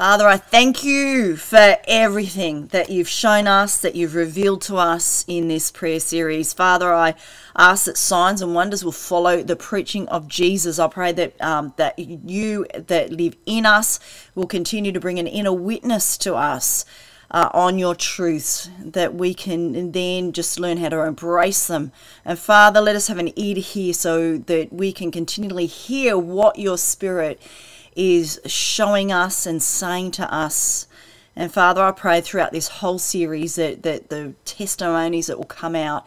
Father, I thank you for everything that you've shown us, that you've revealed to us in this prayer series. Father, I ask that signs and wonders will follow the preaching of Jesus. I pray that um, that you that live in us will continue to bring an inner witness to us. Uh, on your truths, that we can then just learn how to embrace them. And Father, let us have an ear to hear so that we can continually hear what your Spirit is showing us and saying to us. And Father, I pray throughout this whole series that, that the testimonies that will come out,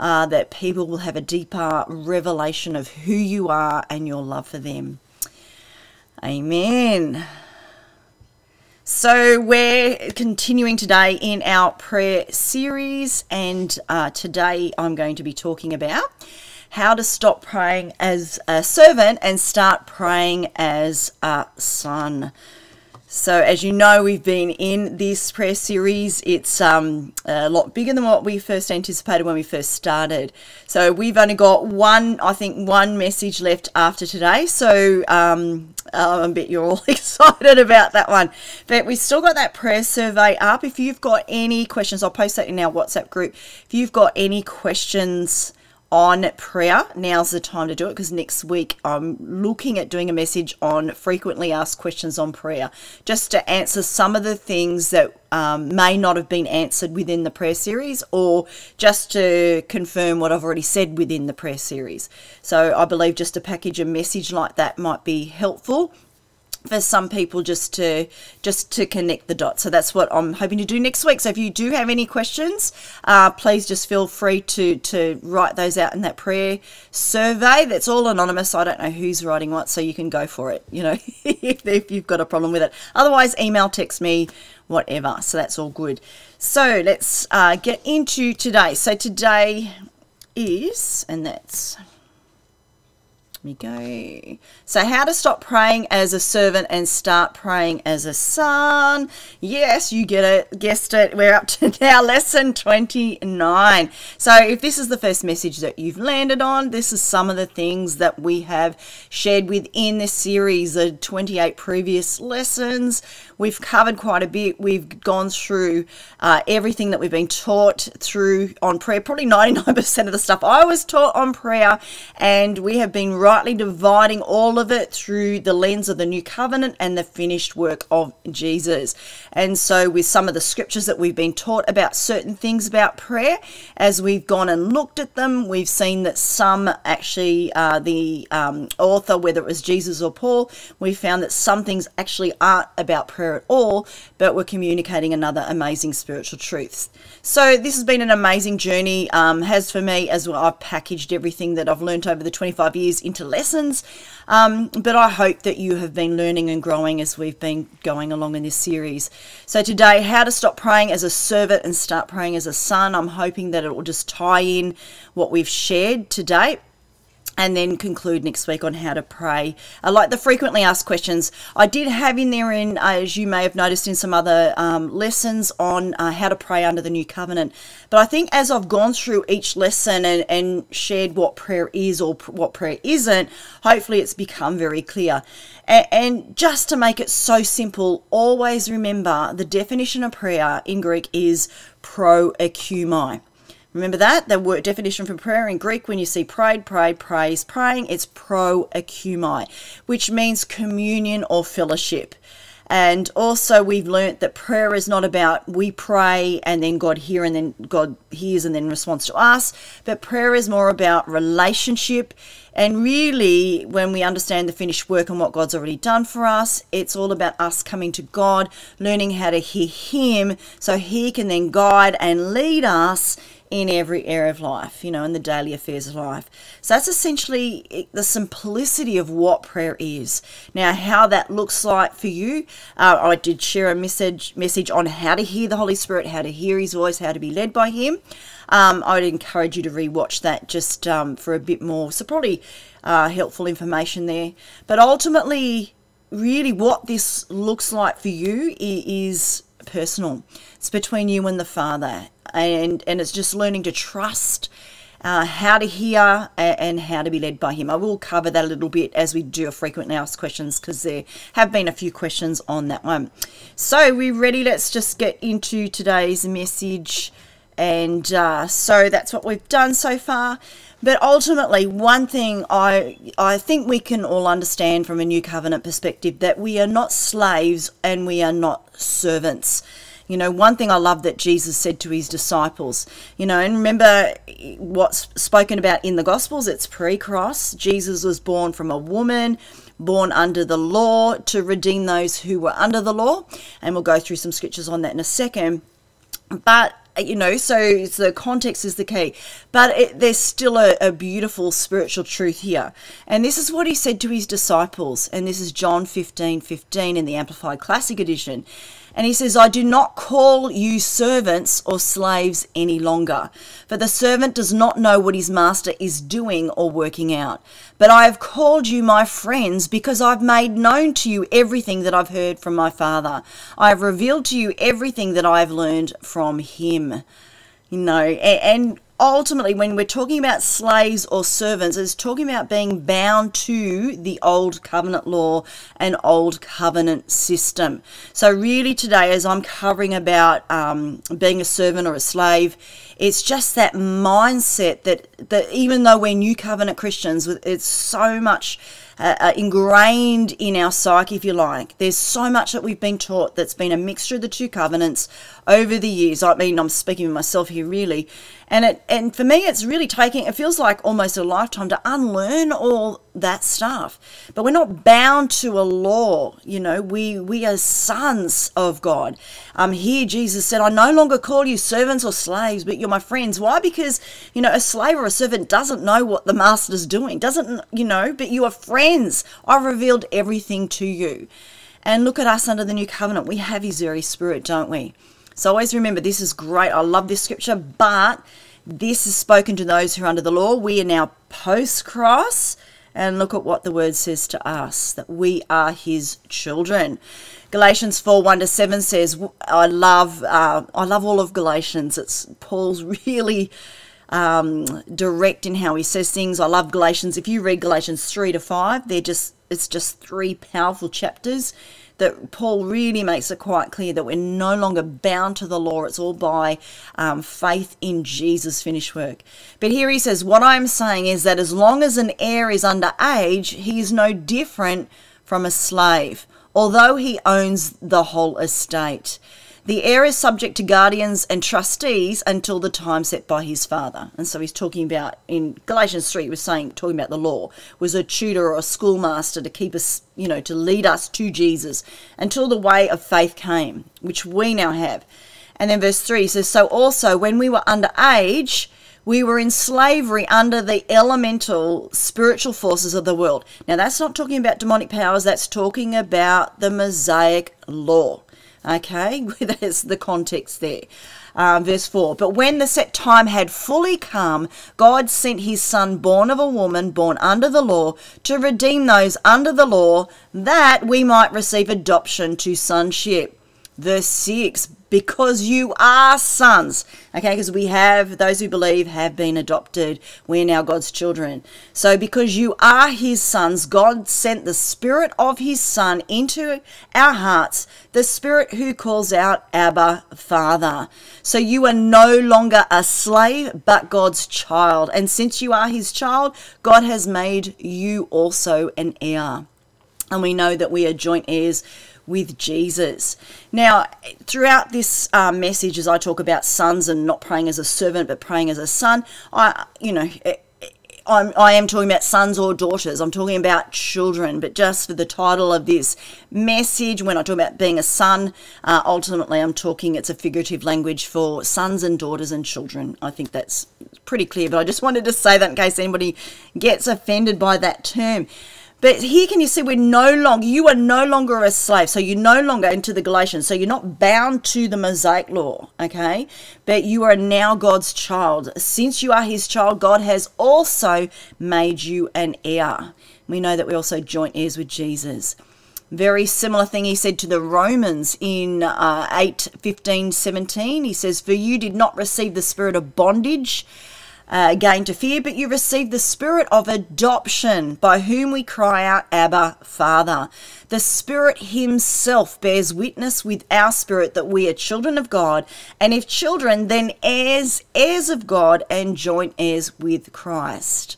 uh, that people will have a deeper revelation of who you are and your love for them. Amen. So, we're continuing today in our prayer series, and uh, today I'm going to be talking about how to stop praying as a servant and start praying as a son. So, as you know, we've been in this prayer series. It's um, a lot bigger than what we first anticipated when we first started. So, we've only got one, I think, one message left after today. So, um, I bet you're all excited about that one. But we've still got that prayer survey up. If you've got any questions, I'll post that in our WhatsApp group. If you've got any questions, on prayer, now's the time to do it because next week I'm looking at doing a message on frequently asked questions on prayer, just to answer some of the things that um, may not have been answered within the prayer series, or just to confirm what I've already said within the prayer series. So I believe just to package a message like that might be helpful for some people just to just to connect the dots. So that's what i'm hoping to do next week. So if you do have any questions uh, please just feel free to to write those out in that prayer survey. That's all anonymous. I don't know who's writing what so you can go for it you know if, you've got a problem with it. Otherwise email text me whatever. So that's all good. So let's uh, get into today. So today is and that's me go. So, how to stop praying as a servant and start praying as a son. Yes, you get it, guessed it. We're up to now lesson 29. So, if this is the first message that you've landed on, this is some of the things that we have shared within this series, the 28 previous lessons. We've covered quite a bit. We've gone through uh, everything that we've been taught through on prayer, probably 99% of the stuff I was taught on prayer, and we have been rightly dividing all of it through the lens of the new covenant and the finished work of Jesus. And so, with some of the scriptures that we've been taught about certain things about prayer, as we've gone and looked at them, we've seen that some actually, uh, the um, author, whether it was Jesus or Paul, we found that some things actually aren't about prayer at all, but we're communicating another amazing spiritual truths. So, this has been an amazing journey, um, has for me as well. I've packaged everything that I've learned over the 25 years into lessons. Um, but I hope that you have been learning and growing as we've been going along in this series. So, today, how to stop praying as a servant and start praying as a son. I'm hoping that it will just tie in what we've shared today and then conclude next week on how to pray. I like the frequently asked questions. I did have in there, in as you may have noticed in some other um, lessons on uh, how to pray under the new covenant. But I think as I've gone through each lesson and, and shared what prayer is or pr- what prayer isn't, hopefully it's become very clear. And, and just to make it so simple, always remember the definition of prayer in Greek is proseuchomai. Remember that? The word definition for prayer in Greek, when you see prayed, prayed, praise, praying, it's pro ekumai, which means communion or fellowship. And also, we've learnt that prayer is not about we pray and then God hear and then God hears and then responds to us, but prayer is more about relationship. And really, when we understand the finished work and what God's already done for us, it's all about us coming to God, learning how to hear Him so He can then guide and lead us in every area of life, you know, in the daily affairs of life. So that's essentially the simplicity of what prayer is. Now, how that looks like for you, uh, I did share a message message on how to hear the Holy Spirit, how to hear His voice, how to be led by Him. Um, I would encourage you to rewatch that just um, for a bit more. So probably uh, helpful information there. But ultimately, really, what this looks like for you is personal. It's between you and the Father, and and it's just learning to trust uh, how to hear, and how to be led by Him. I will cover that a little bit as we do a frequently asked questions because there have been a few questions on that one. So, we're ready? Let's just get into today's message. And uh, so that's what we've done so far. But ultimately, one thing I I think we can all understand from a new covenant perspective that we are not slaves and we are not servants. You know, one thing I love that Jesus said to his disciples, you know, and remember what's spoken about in the Gospels, it's pre cross. Jesus was born from a woman, born under the law to redeem those who were under the law. And we'll go through some scriptures on that in a second. But you know, so the context is the key. But it, there's still a, a, beautiful spiritual truth here. And this is what he said to his disciples. And this is John 15 15 in the Amplified Classic Edition. And he says, I do not call you servants or slaves any longer, for the servant does not know what his master is doing or working out. But I have called you my friends because I've made known to you everything that I've heard from my Father. I have revealed to you everything that I have learned from him. You know, and, ultimately, when we're talking about slaves or servants, it's talking about being bound to the old covenant law and old covenant system. So, really, today, as I'm covering about um, being a servant or a slave, it's just that mindset that, that even though we're new covenant Christians, it's so much uh, uh, ingrained in our psyche, if you like. There's so much that we've been taught that's been a mixture of the two covenants over the years. I mean, I'm speaking of myself here, really. And it and for me, it's really taking. It feels like almost a lifetime to unlearn all that stuff. But we're not bound to a law. You know, we we are sons of God. Um, here Jesus said, "I no longer call you servants or slaves, but you're my friends." Why? Because you know, a slave or a servant doesn't know what the master's doing. Doesn't you know? But you are friends. I've revealed everything to you. And look at us under the new covenant. We have His very Spirit, don't we? So always remember this is great. I love this scripture, but this is spoken to those who are under the law. We are now post cross. And look at what the word says to us that we are his children. Galatians 4 1 to 7 says, I love, uh, I love all of Galatians. It's Paul's really um, direct in how he says things. I love Galatians. If you read Galatians 3 to 5, they're just, it's just three powerful chapters that Paul really makes it quite clear that we're no longer bound to the law. It's all by um, faith in Jesus' finished work. But here he says, What I'm saying is that as long as an heir is under age, he is no different from a slave, although he owns the whole estate. The heir is subject to guardians and trustees until the time set by his father. And so he's talking about in Galatians 3, he was saying, talking about the law, was a tutor or a schoolmaster to keep us, you know, to lead us to Jesus until the way of faith came, which we now have. And then verse 3 says, So also when we were under age, we were in slavery under the elemental spiritual forces of the world. Now, that's not talking about demonic powers, that's talking about the Mosaic law. Okay, there's the context there. Um, verse 4 But when the set time had fully come, God sent his Son, born of a woman, born under the law, to redeem those under the law, that we might receive adoption to sonship verse 6 because you are sons okay? Because we have those who believe have been adopted. We're now god's children. So because you are his sons god sent the spirit of his son into our hearts the spirit who calls out abba father. So you are no longer a slave but god's child. And since you are his child god has made you also an heir. And we know that we are joint heirs with Jesus. Now, throughout this uh, message, as I talk about sons and not praying as a servant but praying as a son, I, you know, eh, I'm, I am talking about sons or daughters. I'm talking about children. But just for the title of this message, when I talk about being a son, uh, ultimately I'm talking, it's a figurative language for sons and daughters and children. I think that's pretty clear. But I just wanted to say that in case anybody gets offended by that term. But here can you see we're no longer, you are no longer a slave. So you're no longer into the Galatians. So you're not bound to the Mosaic law, okay? But you are now God's child. Since you are his child, God has also made you an heir. We know that we're also joint heirs with Jesus. Very similar thing he said to the Romans in uh, 8 15 17. He says, For you did not receive the spirit of bondage uh, to fear, but you receive the spirit of adoption, by whom we cry out, Abba, Father. The Spirit Himself bears witness with our spirit that we are children of God, and if children, then heirs, heirs of God, and joint heirs with Christ.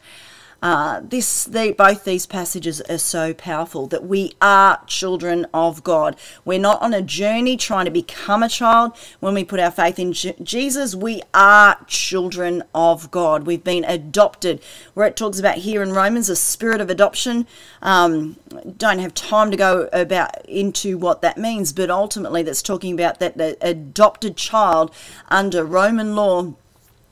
Uh, this, they, both these passages are so powerful that we are children of God. We're not on a journey trying to become a child. When we put our faith in Jesus, we are children of God. We've been adopted. Where it talks about here in Romans, a spirit of adoption. Um, don't have time to go about into what that means, but ultimately, that's talking about that the adopted child under Roman law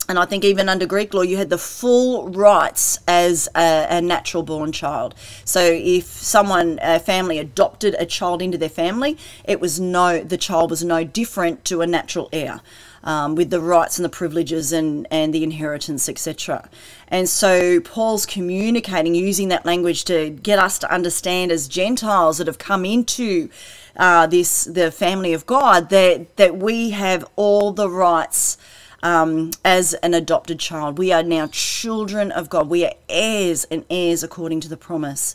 and I think even under Greek law, you had the full rights as a, a, natural born child. So if someone, a family, adopted a child into their family, it was no, the child was no different to a natural heir. Um, with the rights and the privileges and, and the inheritance, etc. And so Paul's communicating using that language to get us to understand as Gentiles that have come into uh, this the family of God that that we have all the rights um, as an adopted child. We are now children of God. We are heirs and heirs according to the promise.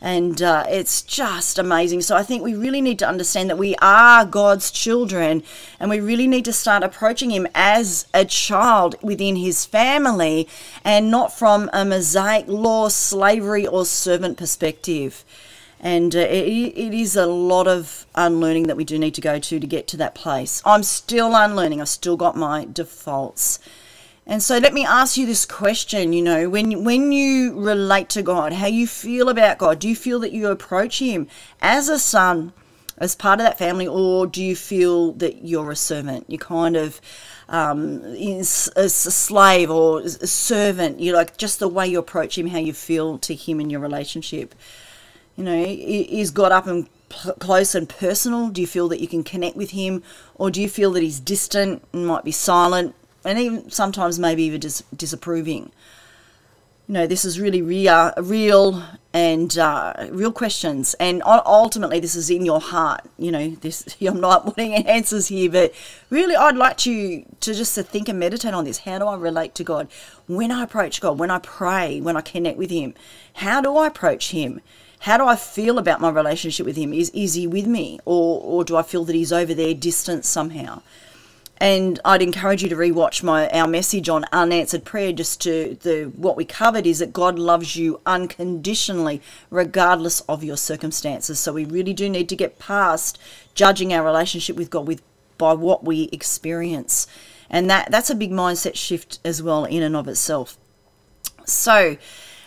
And uh, it's just amazing. So I think we really need to understand that we are God's children and we really need to start approaching Him as a child within His family and not from a Mosaic law, slavery, or servant perspective and uh, it, it is a lot of unlearning that we do need to go to to get to that place. I'm still unlearning. I've still got my defaults. And so let me ask you this question, you know, when when you relate to God, how you feel about God, do you feel that you approach him as a son, as part of that family, or do you feel that you're a servant? You kind of um, is a slave or a servant. You like just the way you approach him, how you feel to him in your relationship. You know, is God up and close and personal? Do you feel that you can connect with Him, or do you feel that He's distant and might be silent, and even sometimes maybe even dis- disapproving? You know, this is really real, real and uh, real questions, and ultimately, this is in your heart. You know, this I'm not wanting answers here, but really, I'd like you to just to think and meditate on this. How do I relate to God when I approach God? When I pray? When I connect with Him? How do I approach Him? How do I feel about my relationship with him? Is is he with me, or or do I feel that he's over there, distant somehow? And I'd encourage you to rewatch my our message on unanswered prayer. Just to the what we covered is that God loves you unconditionally, regardless of your circumstances. So we really do need to get past judging our relationship with God with by what we experience, and that that's a big mindset shift as well in and of itself. So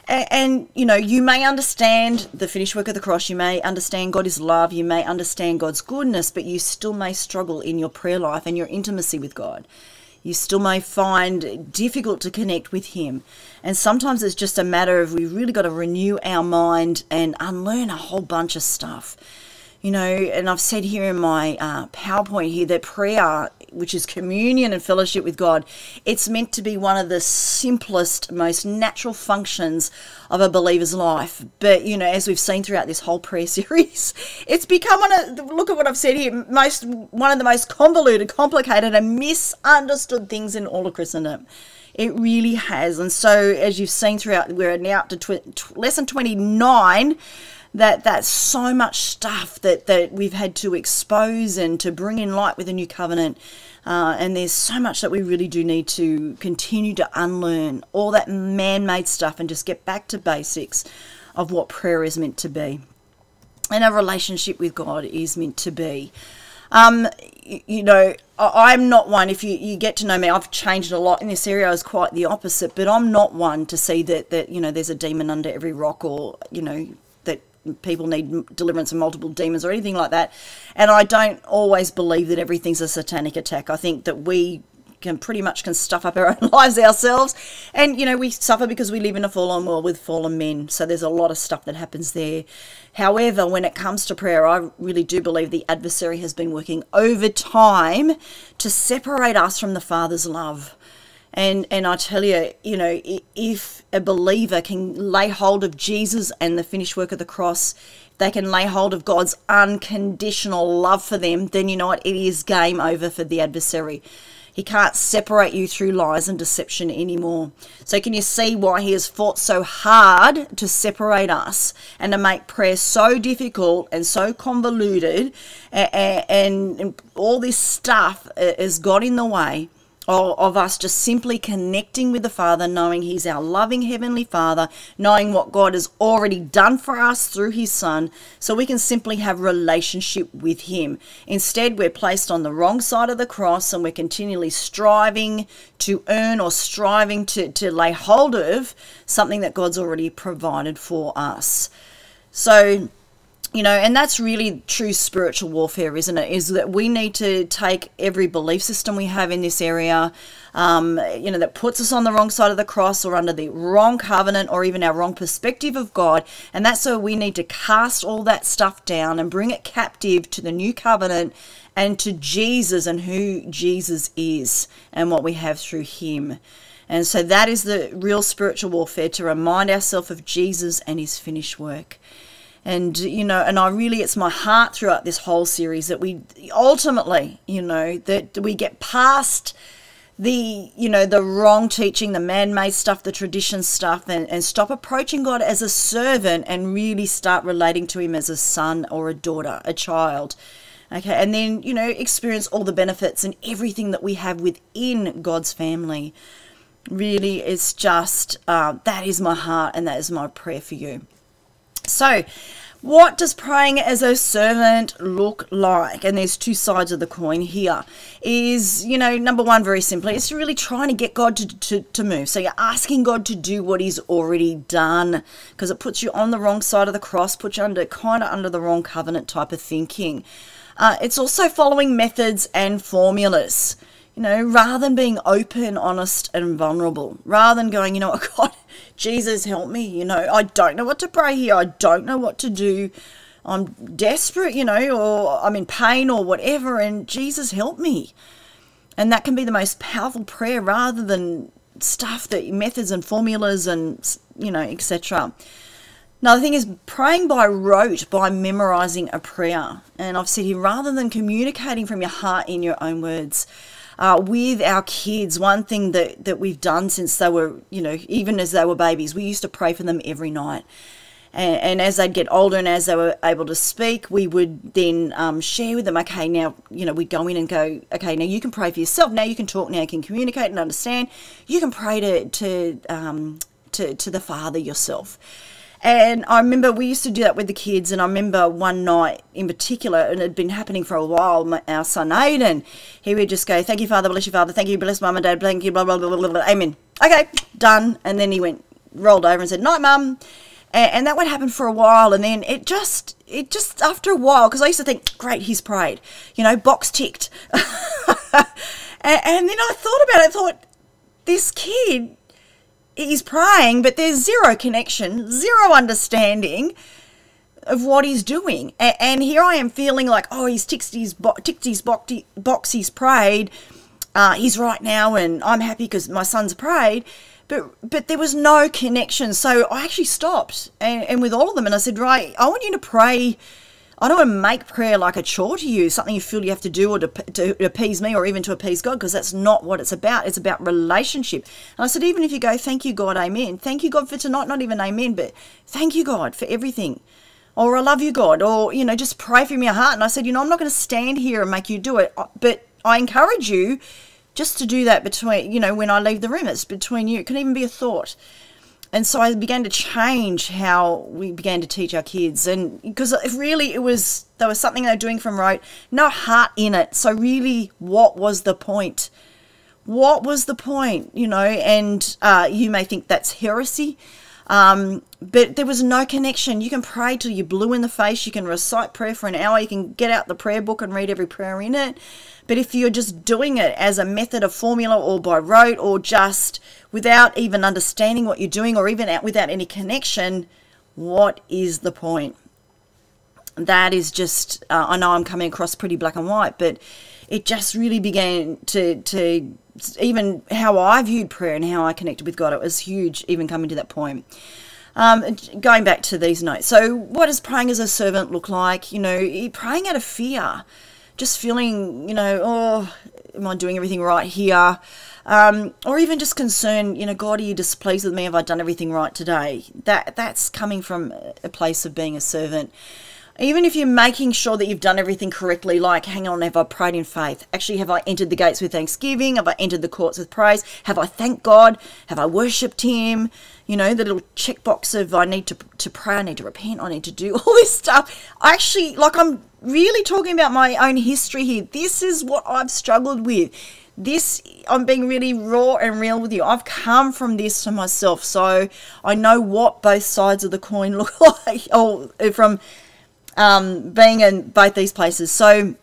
and, and, you know, you may understand the finished work of the cross, you may understand God is love, you may understand God's goodness, but you still may struggle in your prayer life and your intimacy with God. You still may find it difficult to connect with Him. And sometimes it's just a matter of we've really got to renew our mind and unlearn a whole bunch of stuff you know, and I've said here in my uh, PowerPoint here that prayer, which is communion and fellowship with God, it's meant to be one of the simplest, most natural functions of a believer's life. But, you know, as we've seen throughout this whole prayer series, it's become one of, look at what I've said here, most, one of the most convoluted, complicated, and misunderstood things in all of Christendom. It really has. And so, as you've seen throughout, we're now up to tw- lesson 29 that that's so much stuff that that we've had to expose and to bring in light with the new covenant uh, and there's so much that we really do need to continue to unlearn all that man-made stuff and just get back to basics of what prayer is meant to be and our relationship with god is meant to be um, you know, I'm not one, if you, you get to know me, I've changed a lot in this area. I was quite the opposite, but I'm not one to see that, that, you know, there's a demon under every rock or, you know, people need deliverance from multiple demons or anything like that. And I don't always believe that everything's a satanic attack. I think that we can pretty much can stuff up our own lives ourselves and you know we suffer because we live in a fallen world with fallen men so there's a lot of stuff that happens there however when it comes to prayer i really do believe the adversary has been working over time to separate us from the father's love and and I tell you, you know, if a believer can lay hold of Jesus and the finished work of the cross, they can lay hold of God's unconditional love for them, then you know what? It is game over for the adversary. He can't separate you through lies and deception anymore. So, can you see why he has fought so hard to separate us and to make prayer so difficult and so convoluted? And, and, and all this stuff uh, has got in the way of us just simply connecting with the Father, knowing He's our loving Heavenly Father, knowing what God has already done for us through His Son, so we can simply have relationship with Him. Instead, we're placed on the wrong side of the cross and we're continually striving to earn or striving to, to lay hold of something that God's already provided for us. So, you know and that's really true spiritual warfare isn't it? Is that we need to take every belief system we have in this area um, you know that puts us on the wrong side of the cross or under the wrong covenant or even our wrong perspective of god. And that's where we need to cast all that stuff down and bring it captive to the new covenant and to jesus and who jesus is and what we have through him. And so that is the real spiritual warfare to remind ourselves of jesus and his finished work and you know and i really it's my heart throughout this whole series that we ultimately you know that we get past the you know the wrong teaching the man-made stuff the tradition stuff and, and stop approaching god as a servant and really start relating to him as a son or a daughter a child. Okay and then you know experience all the benefits and everything that we have within god's family. Really it's just uh, that is my heart and that is my prayer for you so, what does praying as a servant look like? And there's two sides of the coin here. Is, you know, number one, very simply, it's really trying to get God to, to, to move. So you're asking God to do what He's already done because it puts you on the wrong side of the cross, puts you under kind of under the wrong covenant type of thinking. Uh, it's also following methods and formulas you know, rather than being open, honest, and vulnerable, rather than going, you know, God, Jesus, help me, you know, I don't know what to pray here, I don't know what to do, I'm desperate, you know, or I'm in pain or whatever, and Jesus, help me. And that can be the most powerful prayer rather than stuff that methods and formulas and, you know, etc. Now, the thing is, praying by rote, by memorizing a prayer, and I've said here, rather than communicating from your heart in your own words, uh, with our kids, one thing that, that we've done since they were, you know, even as they were babies, we used to pray for them every night. And, and as they'd get older and as they were able to speak, we would then um, share with them, okay, now, you know, we'd go in and go, okay, now you can pray for yourself. Now you can talk, now you can communicate and understand. You can pray to, to, um, to, to the Father yourself. And I remember we used to do that with the kids. And I remember one night in particular, and it had been happening for a while, my, our son Aiden, he would just go, Thank you, Father, bless you, Father, thank you, bless mum and dad, thank you, blah, blah, blah, blah, blah, amen. Okay, done. And then he went, rolled over and said, Night, mum. And, and that would happen for a while. And then it just, it just, after a while, because I used to think, Great, he's prayed, you know, box ticked. and, and then I thought about it, I thought, this kid he's praying, but there's zero connection, zero understanding of what he's doing. And, here I am feeling like, oh, he's ticked his, bo- ticked his box, he's prayed, uh, he's right now, and I'm happy because my son's prayed. But, but there was no connection. So I actually stopped and, and with all of them, and I said, right, I want you to pray I don't want to make prayer like a chore to you, something you feel you have to do or to, to appease me or even to appease God, because that's not what it's about. It's about relationship. And I said, even if you go, thank you, God, amen. Thank you, God, for tonight, not even amen, but thank you, God, for everything. Or I love you, God. Or, you know, just pray from your heart. And I said, you know, I'm not going to stand here and make you do it, uh, but I encourage you just to do that between, you know, when I leave the room. It's between you. It can even be a thought and so I began to change how we began to teach our kids, and because really it was there was something they were doing from rote, no heart in it. So really, what was the point? What was the point? You know, and uh, you may think that's heresy, um, but there was no connection. You can pray till you're blue in the face. You can recite prayer for an hour. You can get out the prayer book and read every prayer in it. But if you're just doing it as a method of formula or by rote or just without even understanding what you're doing or even without any connection, what is the point? That is just, uh, I know I'm coming across pretty black and white, but it just really began to, to even how I viewed prayer and how I connected with God. It was huge, even coming to that point. Um, going back to these notes. So, what does praying as a servant look like? You know, praying out of fear just feeling, you know, oh, am I doing everything right here? Um, or even just concern, you know, God, are you displeased with me? Have I done everything right today? That that's coming from a place of being a servant. Even if you're making sure that you've done everything correctly, like, hang on, have I prayed in faith? Actually, have I entered the gates with thanksgiving? Have I entered the courts with praise? Have I thanked God? Have I worshipped Him? You know, the little checkbox of I need to, to pray, I need to repent, I need to do all this stuff. I actually, like, I'm really talking about my own history here. This is what I've struggled with. This, I'm being really raw and real with you. I've come from this to myself, so I know what both sides of the coin look like, or from um, being in both these places. So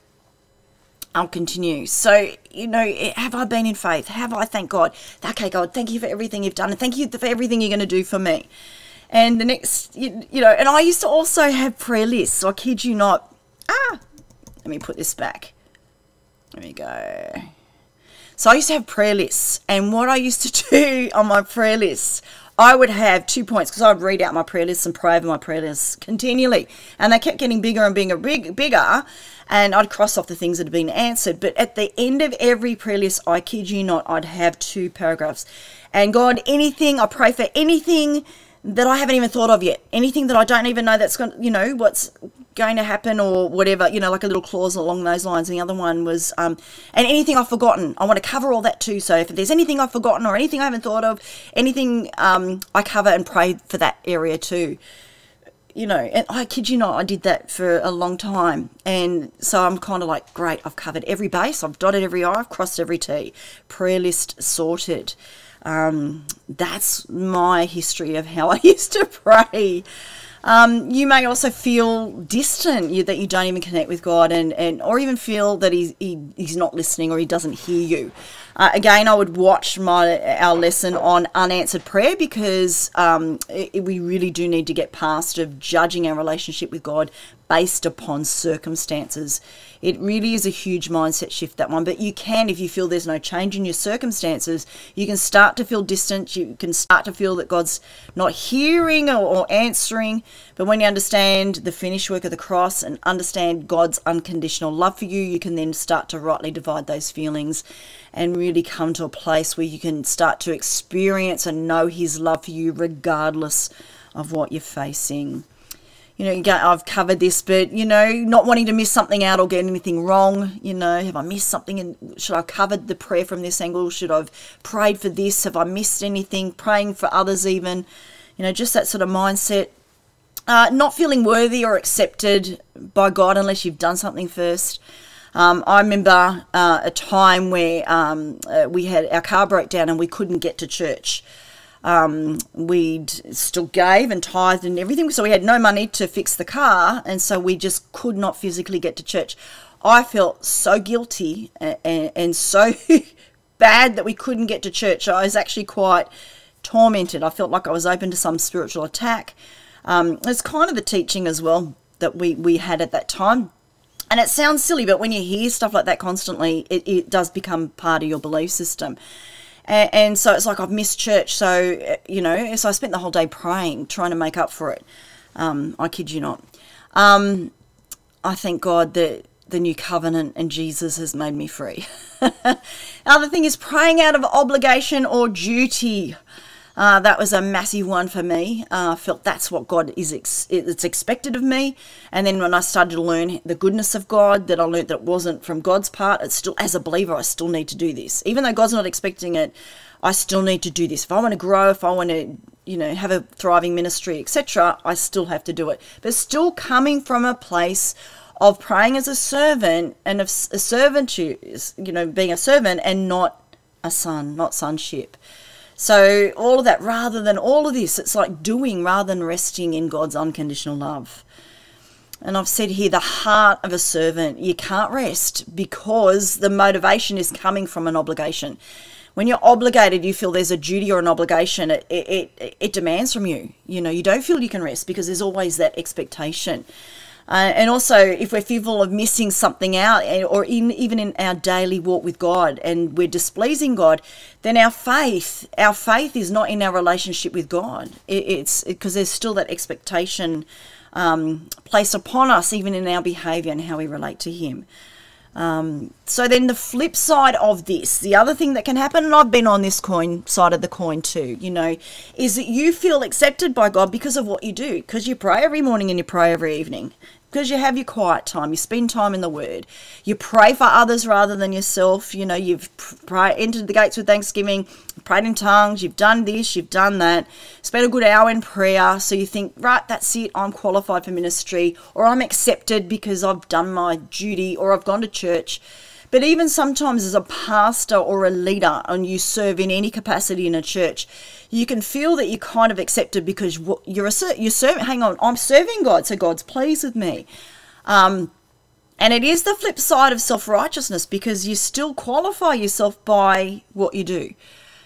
I'll continue. So, you know, have I been in faith? Have I thank God? Okay, God, thank you for everything you've done and thank you for everything you're going to do for me. And the next, you, you know, and I used to also have prayer lists. So I kid you not. Ah, let me put this back. There we go. So I used to have prayer lists, and what I used to do on my prayer lists, I would have two points because I'd read out my prayer lists and pray over my prayer lists continually. And they kept getting bigger and bigger, big, bigger. And I'd cross off the things that had been answered. But at the end of every prayer list, I kid you not, I'd have two paragraphs. And God, anything, I pray for anything that I haven't even thought of yet. Anything that I don't even know that's going, you know, what's going to happen or whatever, you know, like a little clause along those lines. And the other one was, um, and anything I've forgotten, I want to cover all that too. So if there's anything I've forgotten or anything I haven't thought of, anything um, I cover and pray for that area too. You know, and I kid you not, I did that for a long time. And so I'm kind of like, great, I've covered every base, I've dotted every I, I've crossed every T. Prayer list sorted. Um, that's my history of how I used to pray. Um, you may also feel distant, you, that you don't even connect with God, and, and or even feel that he's, he, he's not listening or he doesn't hear you. Uh, again, I would watch my our lesson on unanswered prayer because um, it, we really do need to get past of judging our relationship with God based upon circumstances. It really is a huge mindset shift, that one. But you can, if you feel there's no change in your circumstances, you can start to feel distant. You can start to feel that God's not hearing or, or answering. But when you understand the finished work of the cross and understand God's unconditional love for you, you can then start to rightly divide those feelings and really come to a place where you can start to experience and know His love for you regardless of what you're facing you know, I've covered this, but you know, not wanting to miss something out or get anything wrong. You know, have I missed something? And should I have covered the prayer from this angle? Should I have prayed for this? Have I missed anything? Praying for others, even. You know, just that sort of mindset. Uh, not feeling worthy or accepted by God unless you've done something first. Um, I remember uh, a time where um, uh, we had our car broke down and we couldn't get to church um, we'd still gave and tithed and everything. So we had no money to fix the car, and so we just could not physically get to church. I felt so guilty and, and, and so bad that we couldn't get to church. I was actually quite tormented. I felt like I was open to some spiritual attack. Um, it's kind of the teaching as well that we, we had at that time. And it sounds silly, but when you hear stuff like that constantly, it, it does become part of your belief system. And, and, so it's like I've missed church. So, you know, so I spent the whole day praying, trying to make up for it. Um, I kid you not. Um, I thank God that the new covenant and Jesus has made me free. Other thing is praying out of obligation or duty. Uh, that was a massive one for me. Uh, I felt that's what God is ex- it's expected of me. And then when I started to learn the goodness of God, that I learned that it wasn't from God's part. It's still as a believer, I still need to do this, even though God's not expecting it. I still need to do this. If I want to grow, if I want to, you know, have a thriving ministry, etc., I still have to do it. But still coming from a place of praying as a servant and of a servant, you know, being a servant and not a son, not sonship. So, all of that, rather than all of this, it's like doing rather than resting in God's unconditional love. And I've said here, the heart of a servant, you can't rest because the motivation is coming from an obligation. When you're obligated, you feel there's a duty or an obligation, it, it, it, it demands from you. You know, you don't feel you can rest because there's always that expectation. Uh, and also, if we're fearful of missing something out, eh, or in, even in our daily walk with God, and we're displeasing God, then our faith, our faith is not in our relationship with God. It, it's because there's still that expectation um, placed upon us, even in our behaviour and how we relate to Him. Um, so then the flip side of this, the other thing that can happen, and I've been on this coin side of the coin too, you know, is that you feel accepted by God because of what you do, because you pray every morning and you pray every evening because you have your quiet time, you spend time in the Word, you pray for others rather than yourself. You know, you've entered the gates with thanksgiving, prayed in tongues, you've done this, you've done that, spent a good hour in prayer. So you think, right, that's it, I'm qualified for ministry, or I'm accepted because I've done my duty, or I've gone to church. But even sometimes as a pastor or a leader, and you serve in any capacity in a church, you can feel that you're kind of accepted because you're a you're serving. Hang on, I'm serving God, so God's pleased with me. Um, and it is the flip side of self righteousness because you still qualify yourself by what you do.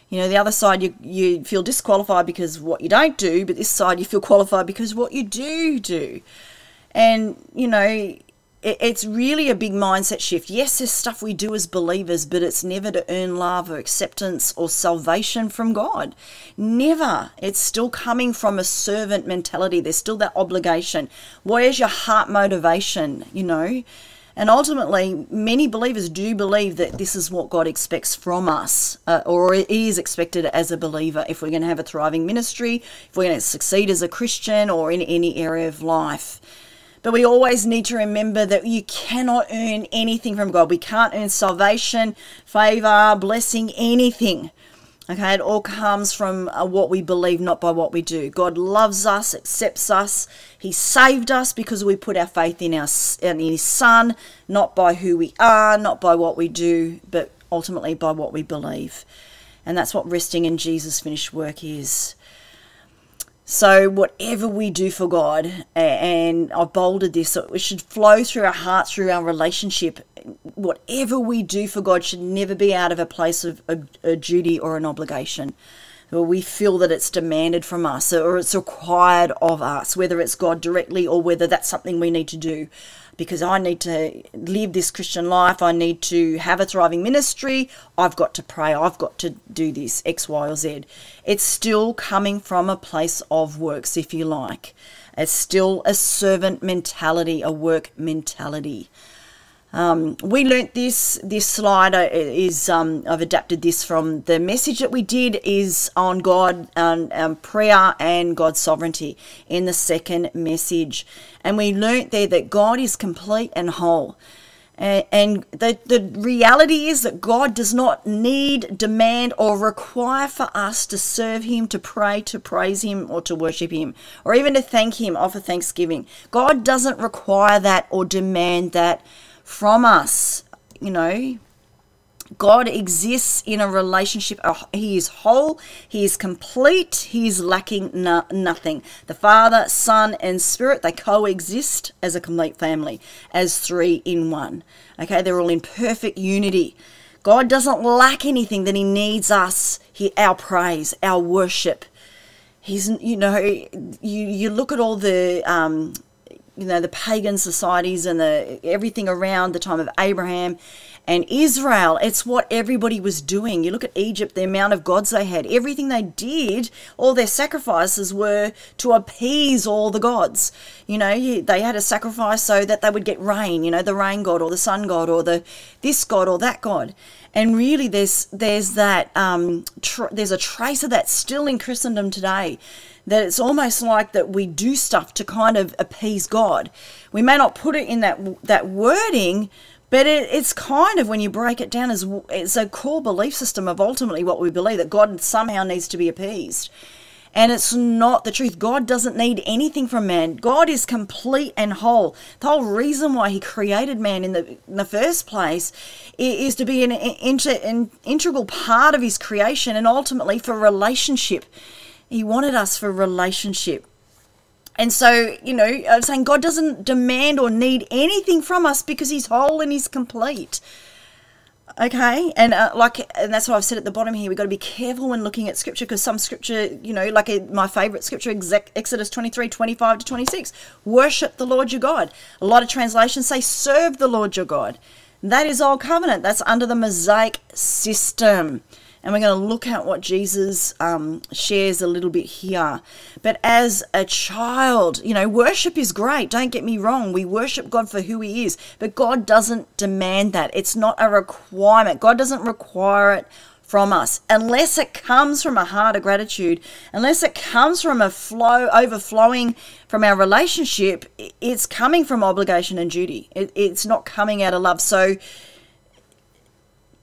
You know, the other side you you feel disqualified because what you don't do, but this side you feel qualified because what you do do. And you know, it's really a big mindset shift. Yes, there's stuff we do as believers, but it's never to earn love or acceptance or salvation from God. Never. It's still coming from a servant mentality. There's still that obligation. Where's your heart motivation? You know? And ultimately, many believers do believe that this is what God expects from us, uh, or is expected as a believer if we're going to have a thriving ministry, if we're going to succeed as a Christian, or in any area of life. But we always need to remember that you cannot earn anything from God. We can't earn salvation, favor, blessing, anything. Okay, it all comes from uh, what we believe, not by what we do. God loves us, accepts us. He saved us because we put our faith in our in His Son, not by who we are, not by what we do, but ultimately by what we believe. And that's what resting in Jesus' finished work is. So, whatever we do for God, and I've bolded this, it should flow through our hearts, through our relationship. Whatever we do for God should never be out of a place of a, a duty or an obligation where we feel that it's demanded from us or it's required of us, whether it's God directly or whether that's something we need to do because I need to live this Christian life. I need to have a thriving ministry. I've got to pray. I've got to do this X, Y, or Z. It's still coming from a place of works, if you like. It's still a servant mentality, a work mentality. Um, we learnt this. This slide uh, is um, I've adapted this from the message that we did is on God and um, prayer and God's sovereignty in the second message, and we learnt there that God is complete and whole. And the, the reality is that God does not need, demand, or require for us to serve Him, to pray, to praise Him, or to worship Him, or even to thank Him, offer thanksgiving. God doesn't require that or demand that from us. You know, God exists in a relationship. He is whole. He is complete. He is lacking no, nothing. The Father, Son, and Spirit, they coexist as a complete family, as three in one. Okay, they're all in perfect unity. God doesn't lack anything that He needs us, he, our praise, our worship. He's, you know, you, you look at all the um, you know the pagan societies and the everything around the time of Abraham and Israel. It's what everybody was doing. You look at Egypt, the amount of gods they had, everything they did, all their sacrifices were to appease all the gods. You know, they had a sacrifice so that they would get rain. You know, the rain god or the sun god or the this god or that god. And really, there's there's that um, there's a trace of that still in Christendom today that it's almost like that we do stuff to kind of appease God. We may not put it in that that wording, but it, it's kind of when you break it down as it's a core belief system of ultimately what we believe that God somehow needs to be appeased. And it's not the truth. God doesn't need anything from man. God is complete and whole. The whole reason why He created man in the in the first place is to be an, inter, an integral part of His creation and ultimately for relationship. He wanted us for relationship. And so, you know, I'm saying God doesn't demand or need anything from us because He's whole and He's complete. Okay, and uh, like, and that's what I've said at the bottom here. We've got to be careful when looking at scripture because some scripture, you know, like a, my favorite scripture, Exodus 23 25 to 26, worship the Lord your God. A lot of translations say serve the Lord your God. That is old covenant. That's under the Mosaic system. And we're going to look at what Jesus um, shares a little bit here. But as a child, you know, worship is great. Don't get me wrong. We worship God for who He is. But God doesn't demand that. It's not a requirement. God doesn't require it from us unless it comes from a heart of gratitude unless it comes from a flow overflowing from our relationship it's coming from obligation and duty it, it's not coming out of love so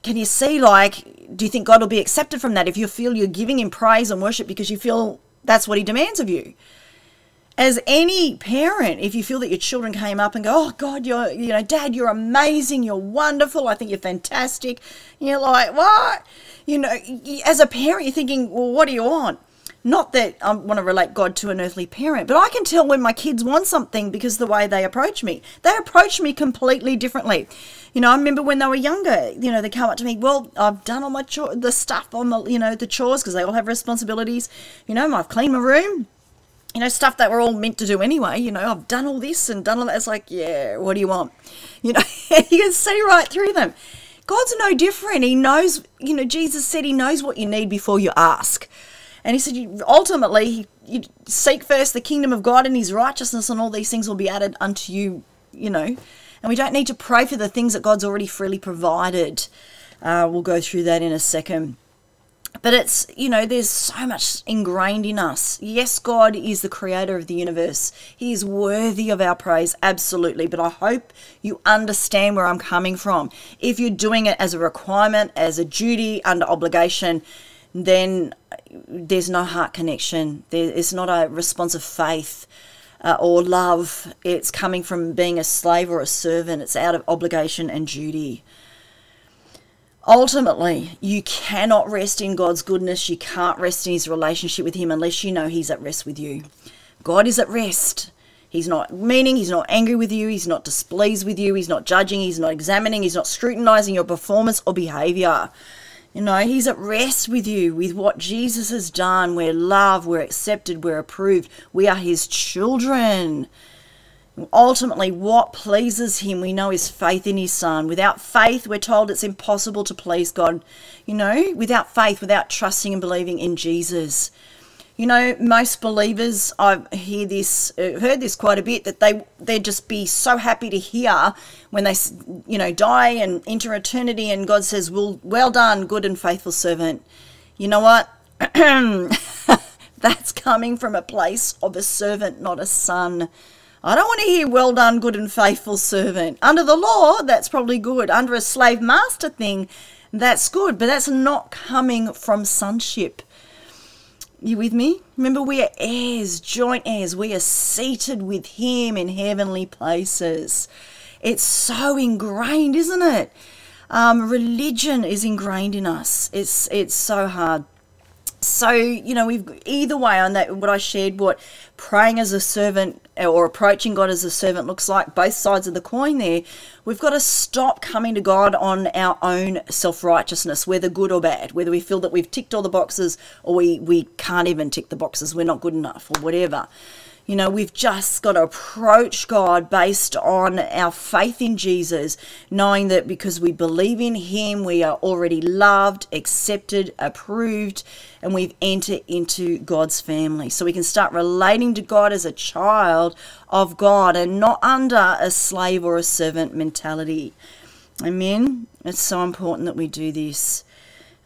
can you see like do you think god will be accepted from that if you feel you're giving him praise and worship because you feel that's what he demands of you as any parent, if you feel that your children came up and go, "Oh God, you're, you know, Dad, you're amazing, you're wonderful, I think you're fantastic," you're like, "What?" You know, as a parent, you're thinking, "Well, what do you want?" Not that I want to relate God to an earthly parent, but I can tell when my kids want something because the way they approach me. They approach me completely differently. You know, I remember when they were younger. You know, they come up to me. Well, I've done all my chore, the stuff on the, you know, the chores because they all have responsibilities. You know, I've cleaned my room you know, stuff that we're all meant to do anyway. You know, I've done all this and done all that. It's like, yeah, what do you want? You know, you can see right through them. God's no different. He knows, you know, Jesus said he knows what you need before you ask. And he said, you, ultimately, you seek first the kingdom of God and his righteousness, and all these things will be added unto you, you know. And we don't need to pray for the things that God's already freely provided. Uh, we'll go through that in a second. But it's, you know, there's so much ingrained in us. Yes, God is the creator of the universe. He is worthy of our praise, absolutely. But I hope you understand where I'm coming from. If you're doing it as a requirement, as a duty, under obligation, then there's no heart connection. There, it's not a response of faith. Uh, or love. It's coming from being a slave or a servant. It's out of obligation and duty. Ultimately, you cannot rest in God's goodness. You can't rest in His relationship with Him unless you know He's at rest with you. God is at rest. He's not meaning, He's not angry with you, He's not displeased with you, He's not judging, He's not examining, He's not scrutinizing your performance or behavior. You know, He's at rest with you, with what Jesus has done. We're loved, we're accepted, we're approved, we are His children. Ultimately, what pleases him, we know, is faith in his son. Without faith, we're told it's impossible to please God. You know, without faith, without trusting and believing in Jesus. You know, most believers, I hear this, uh, heard this quite a bit, that they they'd just be so happy to hear when they, you know, die and enter eternity, and God says, "Well, well done, good and faithful servant." You know what? That's coming from a place of a servant, not a son. I don't want to hear, well done, good and faithful servant. Under the law, that's probably good. Under a slave master thing, that's good, but that's not coming from sonship. You with me? Remember, we are heirs, joint heirs. We are seated with Him in heavenly places. It's so ingrained, isn't it? Um, religion is ingrained in us. It's it's so hard so you know we've either way on that what i shared what praying as a servant or approaching god as a servant looks like both sides of the coin there we've got to stop coming to god on our own self-righteousness whether good or bad whether we feel that we've ticked all the boxes or we we can't even tick the boxes we're not good enough or whatever. You know, we've just got to approach God based on our faith in Jesus, knowing that because we believe in Him, we are already loved, accepted, approved, and we've entered into God's family. So we can start relating to God as a child of God and not under a slave or a servant mentality. Amen. It's so important that we do this.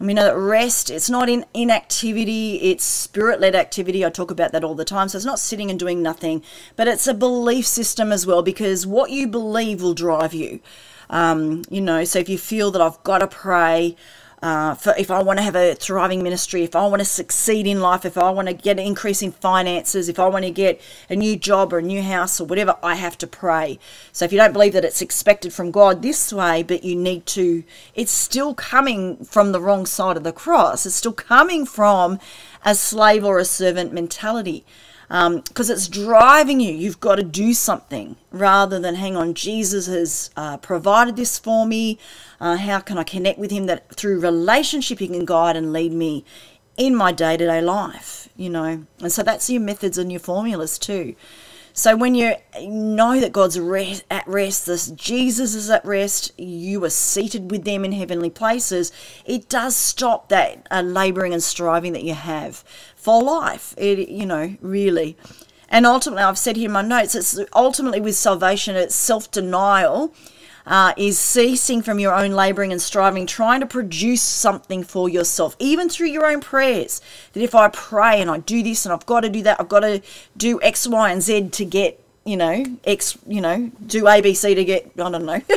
And we know that rest, it's not in inactivity, it's spirit led activity. I talk about that all the time. So it's not sitting and doing nothing, but it's a belief system as well because what you believe will drive you. Um, you know, so if you feel that I've got to pray, uh, for if I want to have a thriving ministry, if I want to succeed in life, if I want to get an increase in finances, if I want to get a new job or a new house or whatever, I have to pray. So if you don't believe that it's expected from God this way, but you need to, it's still coming from the wrong side of the cross. It's still coming from a slave or a servant mentality because um, it's driving you. You've got to do something rather than hang on. Jesus has uh, provided this for me. Uh, how can I connect with Him? That through relationship, He can guide and lead me in my day to day life, you know. And so that's your methods and your formulas too. So when you know that God's rest, at rest, this Jesus is at rest, you are seated with them in heavenly places, it does stop that uh, laboring and striving that you have for life. It, you know, really. And ultimately, I've said here in my notes, it's ultimately with salvation, it's self denial. Uh, is ceasing from your own laboring and striving, trying to produce something for yourself, even through your own prayers. That if I pray and I do this and I've got to do that, I've got to do X, Y, and Z to get you know, X, you know, do ABC to get, I don't know.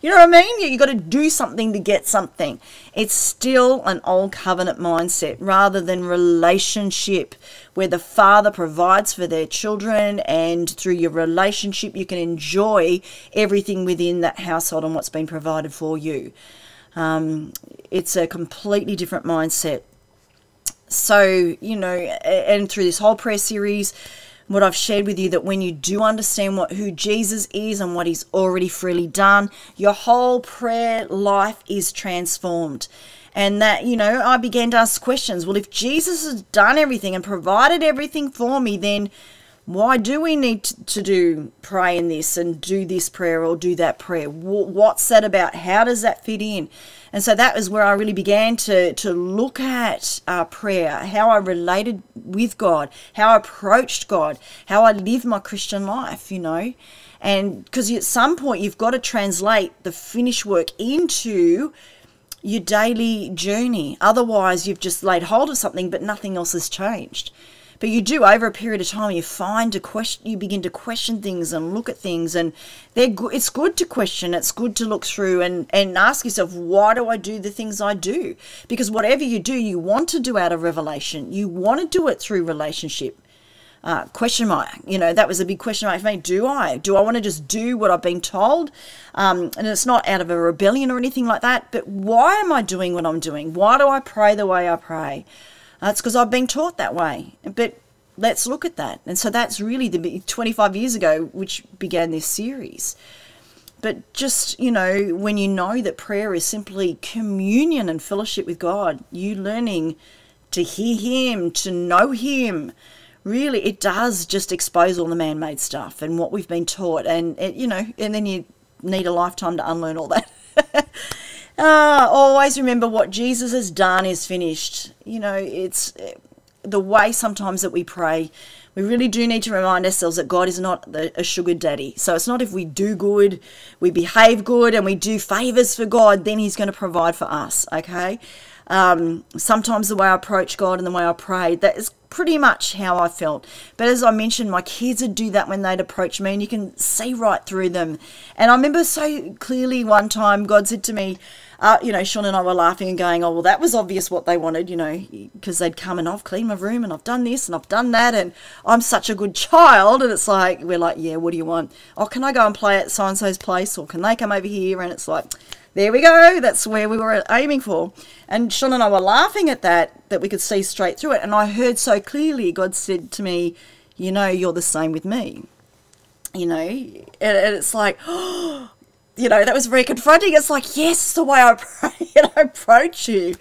you know what I mean? You, you got to do something to get something. It's still an old covenant mindset rather than relationship where the father provides for their children and through your relationship you can enjoy everything within that household and what's been provided for you. Um, it's a completely different mindset. So, you know, and through this whole prayer series, what I've shared with you that when you do understand what who Jesus is and what he's already freely done, your whole prayer life is transformed. And that, you know, I began to ask questions. Well, if Jesus has done everything and provided everything for me, then why do we need to do pray in this and do this prayer or do that prayer? What's that about? How does that fit in? And so that was where I really began to, to look at uh, prayer, how I related with God, how I approached God, how I lived my Christian life, you know. And because at some point you've got to translate the finished work into your daily journey. Otherwise, you've just laid hold of something, but nothing else has changed. But you do over a period of time, you find to question, you begin to question things and look at things, and they're good. It's good to question. It's good to look through and and ask yourself, why do I do the things I do? Because whatever you do, you want to do out of revelation. You want to do it through relationship. Uh, question mark. You know, that was a big question mark for me. Do I? Do I want to just do what I've been told? Um, and it's not out of a rebellion or anything like that, but why am I doing what I'm doing? Why do I pray the way I pray? Uh, that's because I've been taught that way. But let's look at that. And so that's really the 25 years ago, which began this series. But just, you know, when you know that prayer is simply communion and fellowship with God, you learning to hear Him, to know Him, really, it does just expose all the man made stuff and what we've been taught. And, it, you know, and then you need a lifetime to unlearn all that. Ah, always remember what Jesus has done is finished. You know, it's the way sometimes that we pray. We really do need to remind ourselves that God is not a sugar daddy. So it's not if we do good, we behave good, and we do favors for God, then He's going to provide for us. Okay. Um, sometimes the way I approach God and the way I pray, that is pretty much how I felt. But as I mentioned, my kids would do that when they'd approach me, and you can see right through them. And I remember so clearly one time God said to me, uh, you know, Sean and I were laughing and going, oh, well, that was obvious what they wanted, you know, because they'd come and I've cleaned my room and I've done this and I've done that and I'm such a good child. And it's like, we're like, yeah, what do you want? Oh, can I go and play at so and so's place or can they come over here? And it's like, there we go. That's where we were aiming for. And Sean and I were laughing at that, that we could see straight through it. And I heard so clearly God said to me, You know, you're the same with me. You know, and, it's like, you know, that was very confronting. It's like, yes, the way I I approach you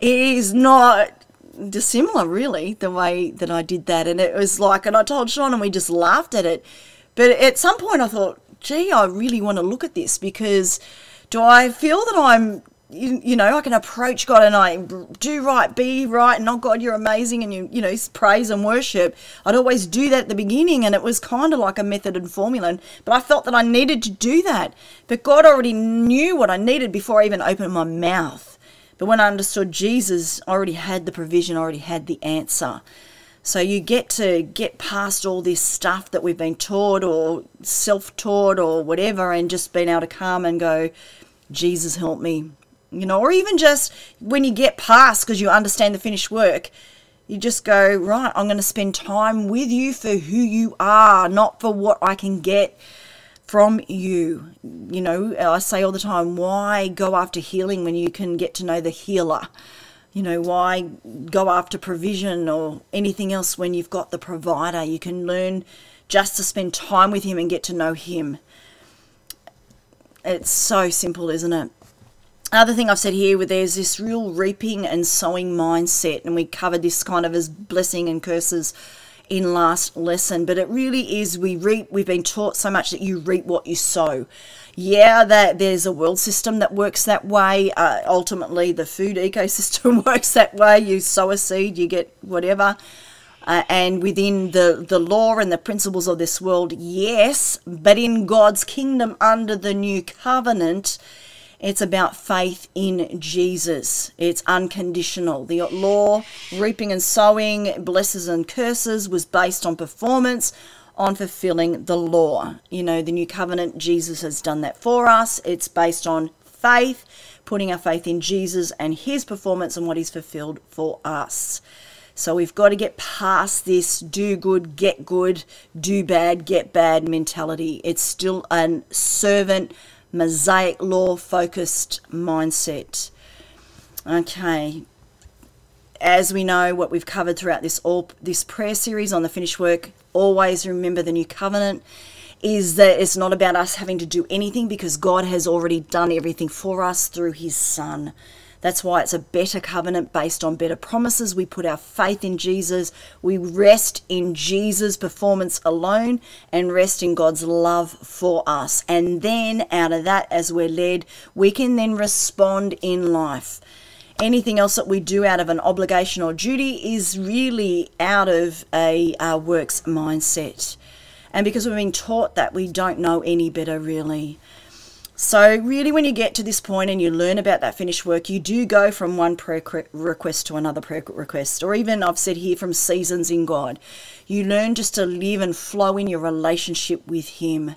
is not dissimilar, really, the way that I did that. And it was like, and I told Sean and we just laughed at it. But at some point I thought, gee, I really want to look at this because do I feel that I'm you, you know, I can approach God and I do right, be right, and oh God, you're amazing, and you, you know, praise and worship. I'd always do that at the beginning, and it was kind of like a method and formula. But I felt that I needed to do that. But God already knew what I needed before I even opened my mouth. But when I understood Jesus, I already had the provision, I already had the answer. So you get to get past all this stuff that we've been taught or self taught or whatever, and just being able to come and go, Jesus, help me. You know, or even just when you get past because you understand the finished work, you just go, right, I'm going to spend time with you for who you are, not for what I can get from you. You know, I say all the time, why go after healing when you can get to know the healer? You know, why go after provision or anything else when you've got the provider? You can learn just to spend time with him and get to know him. It's so simple, isn't it? Another thing I've said here, where there's this real reaping and sowing mindset, and we covered this kind of as blessing and curses in last lesson, but it really is we reap, we've been taught so much that you reap what you sow. Yeah, that there's a world system that works that way. Uh, ultimately, the food ecosystem works that way. You sow a seed, you get whatever. Uh, and within the, the law and the principles of this world, yes, but in God's kingdom under the new covenant, it's about faith in Jesus. It's unconditional. The law, reaping and sowing, blesses and curses, was based on performance, on fulfilling the law. You know, the new covenant, Jesus has done that for us. It's based on faith, putting our faith in Jesus and his performance and what he's fulfilled for us. So we've got to get past this do good, get good, do bad, get bad mentality. It's still a servant Mosaic law focused mindset. Okay. As we know, what we've covered throughout this all this prayer series on the finished work, always remember the new covenant is that it's not about us having to do anything because God has already done everything for us through his son. That's why it's a better covenant based on better promises. We put our faith in Jesus. We rest in Jesus' performance alone and rest in God's love for us. And then out of that, as we're led, we can then respond in life. Anything else that we do out of an obligation or duty is really out of a uh, works mindset. And because we've been taught that, we don't know any better, really. So, really, when you get to this point and you learn about that finished work, you do go from one prayer request to another prayer request, or even I've said here from seasons in God. You learn just to live and flow in your relationship with Him.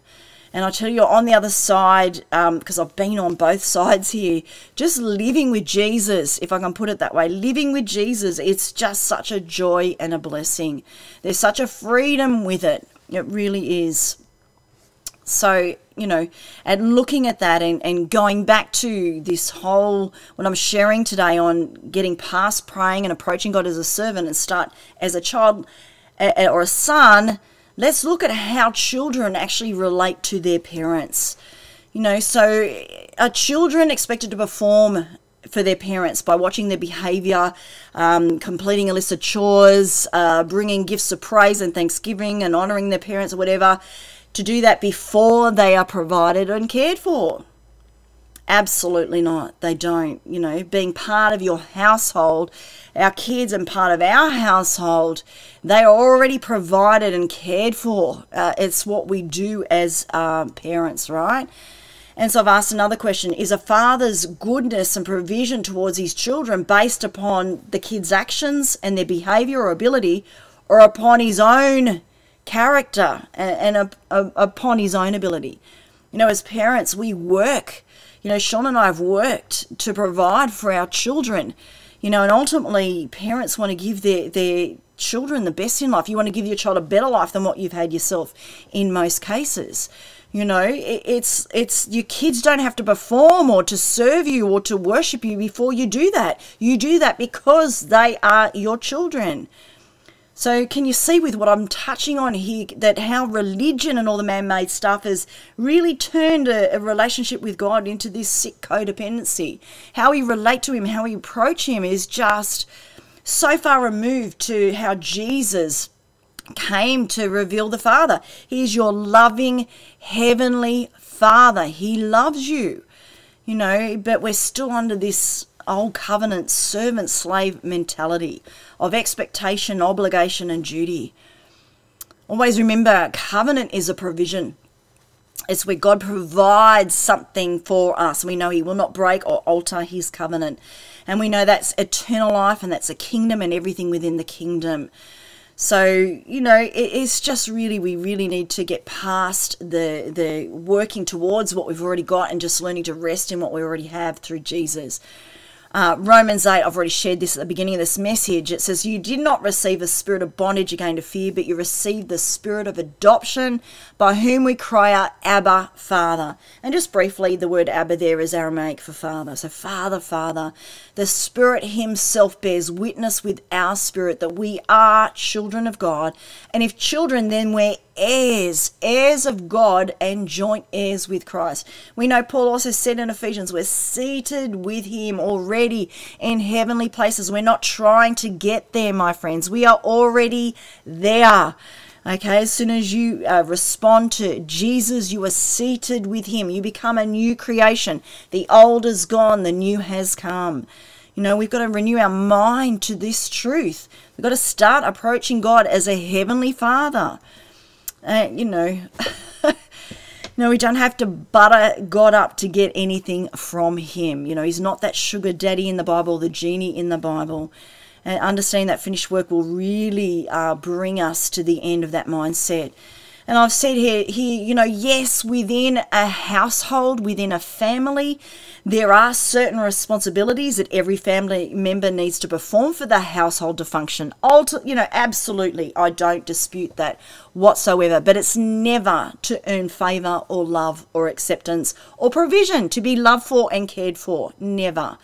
And I tell you, on the other side, because um, I've been on both sides here, just living with Jesus, if I can put it that way, living with Jesus, it's just such a joy and a blessing. There's such a freedom with it. It really is. So, you know, and looking at that and, and going back to this whole, what I'm sharing today on getting past praying and approaching God as a servant and start as a child or a son, let's look at how children actually relate to their parents. You know, so are children expected to perform for their parents by watching their behavior, um, completing a list of chores, uh, bringing gifts of praise and thanksgiving, and honoring their parents or whatever? To do that before they are provided and cared for. Absolutely not. They don't. You know, being part of your household, our kids and part of our household, they are already provided and cared for. Uh, it's what we do as uh, parents, right? And so I've asked another question Is a father's goodness and provision towards his children based upon the kid's actions and their behavior or ability, or upon his own character and, and a, a, upon his own ability. You know, as parents, we work. You know, Sean and I have worked to provide for our children. You know, and ultimately, parents want to give their, their children the best in life. You want to give your child a better life than what you've had yourself in most cases. You know, it, it's it's your kids don't have to perform or to serve you or to worship you before you do that. You do that because they are your children. So, can you see with what I'm touching on here that how religion and all the man made stuff has really turned a, a, relationship with God into this sick codependency? How we relate to Him, how we approach Him is just so far removed to how Jesus came to reveal the Father. He is your loving heavenly Father, He loves you, you know, but we're still under this old covenant servant slave mentality of expectation, obligation, and duty. Always remember, covenant is a provision. It's where God provides something for us. We know He will not break or alter His covenant. And we know that's eternal life and that's a kingdom and everything within the kingdom. So, you know, it's just really, we really need to get past the, the working towards what we've already got and just learning to rest in what we already have through Jesus. Uh, Romans 8, I've already shared this at the beginning of this message. It says, You did not receive a spirit of bondage again to fear, but you received the spirit of adoption by whom we cry out, Abba, Father. And just briefly, the word Abba there is Aramaic for Father. So, Father, Father. The Spirit Himself bears witness with our spirit that we are children of God. And if children, then we're heirs, heirs of God and joint heirs with Christ. We know Paul also said in Ephesians, we're seated with him already in heavenly places. We're not trying to get there, my friends. We are already there. Okay, as soon as you uh, respond to Jesus, you are seated with him. You become a new creation. The old is gone, the new has come. You know, we've got to renew our mind to this truth. We've got to start approaching God as a heavenly Father. Uh, you know, no, we don't have to butter God up to get anything from Him. You know, He's not that sugar daddy in the Bible, the genie in the Bible. And understanding that finished work will really uh, bring us to the end of that mindset. And I've said here, here, you know, yes, within a household, within a family, there are certain responsibilities that every family member needs to perform for the household to function. Ulti- you know, absolutely, I don't dispute that whatsoever. But it's never to earn favour or love or acceptance or provision to be loved for and cared for. Never.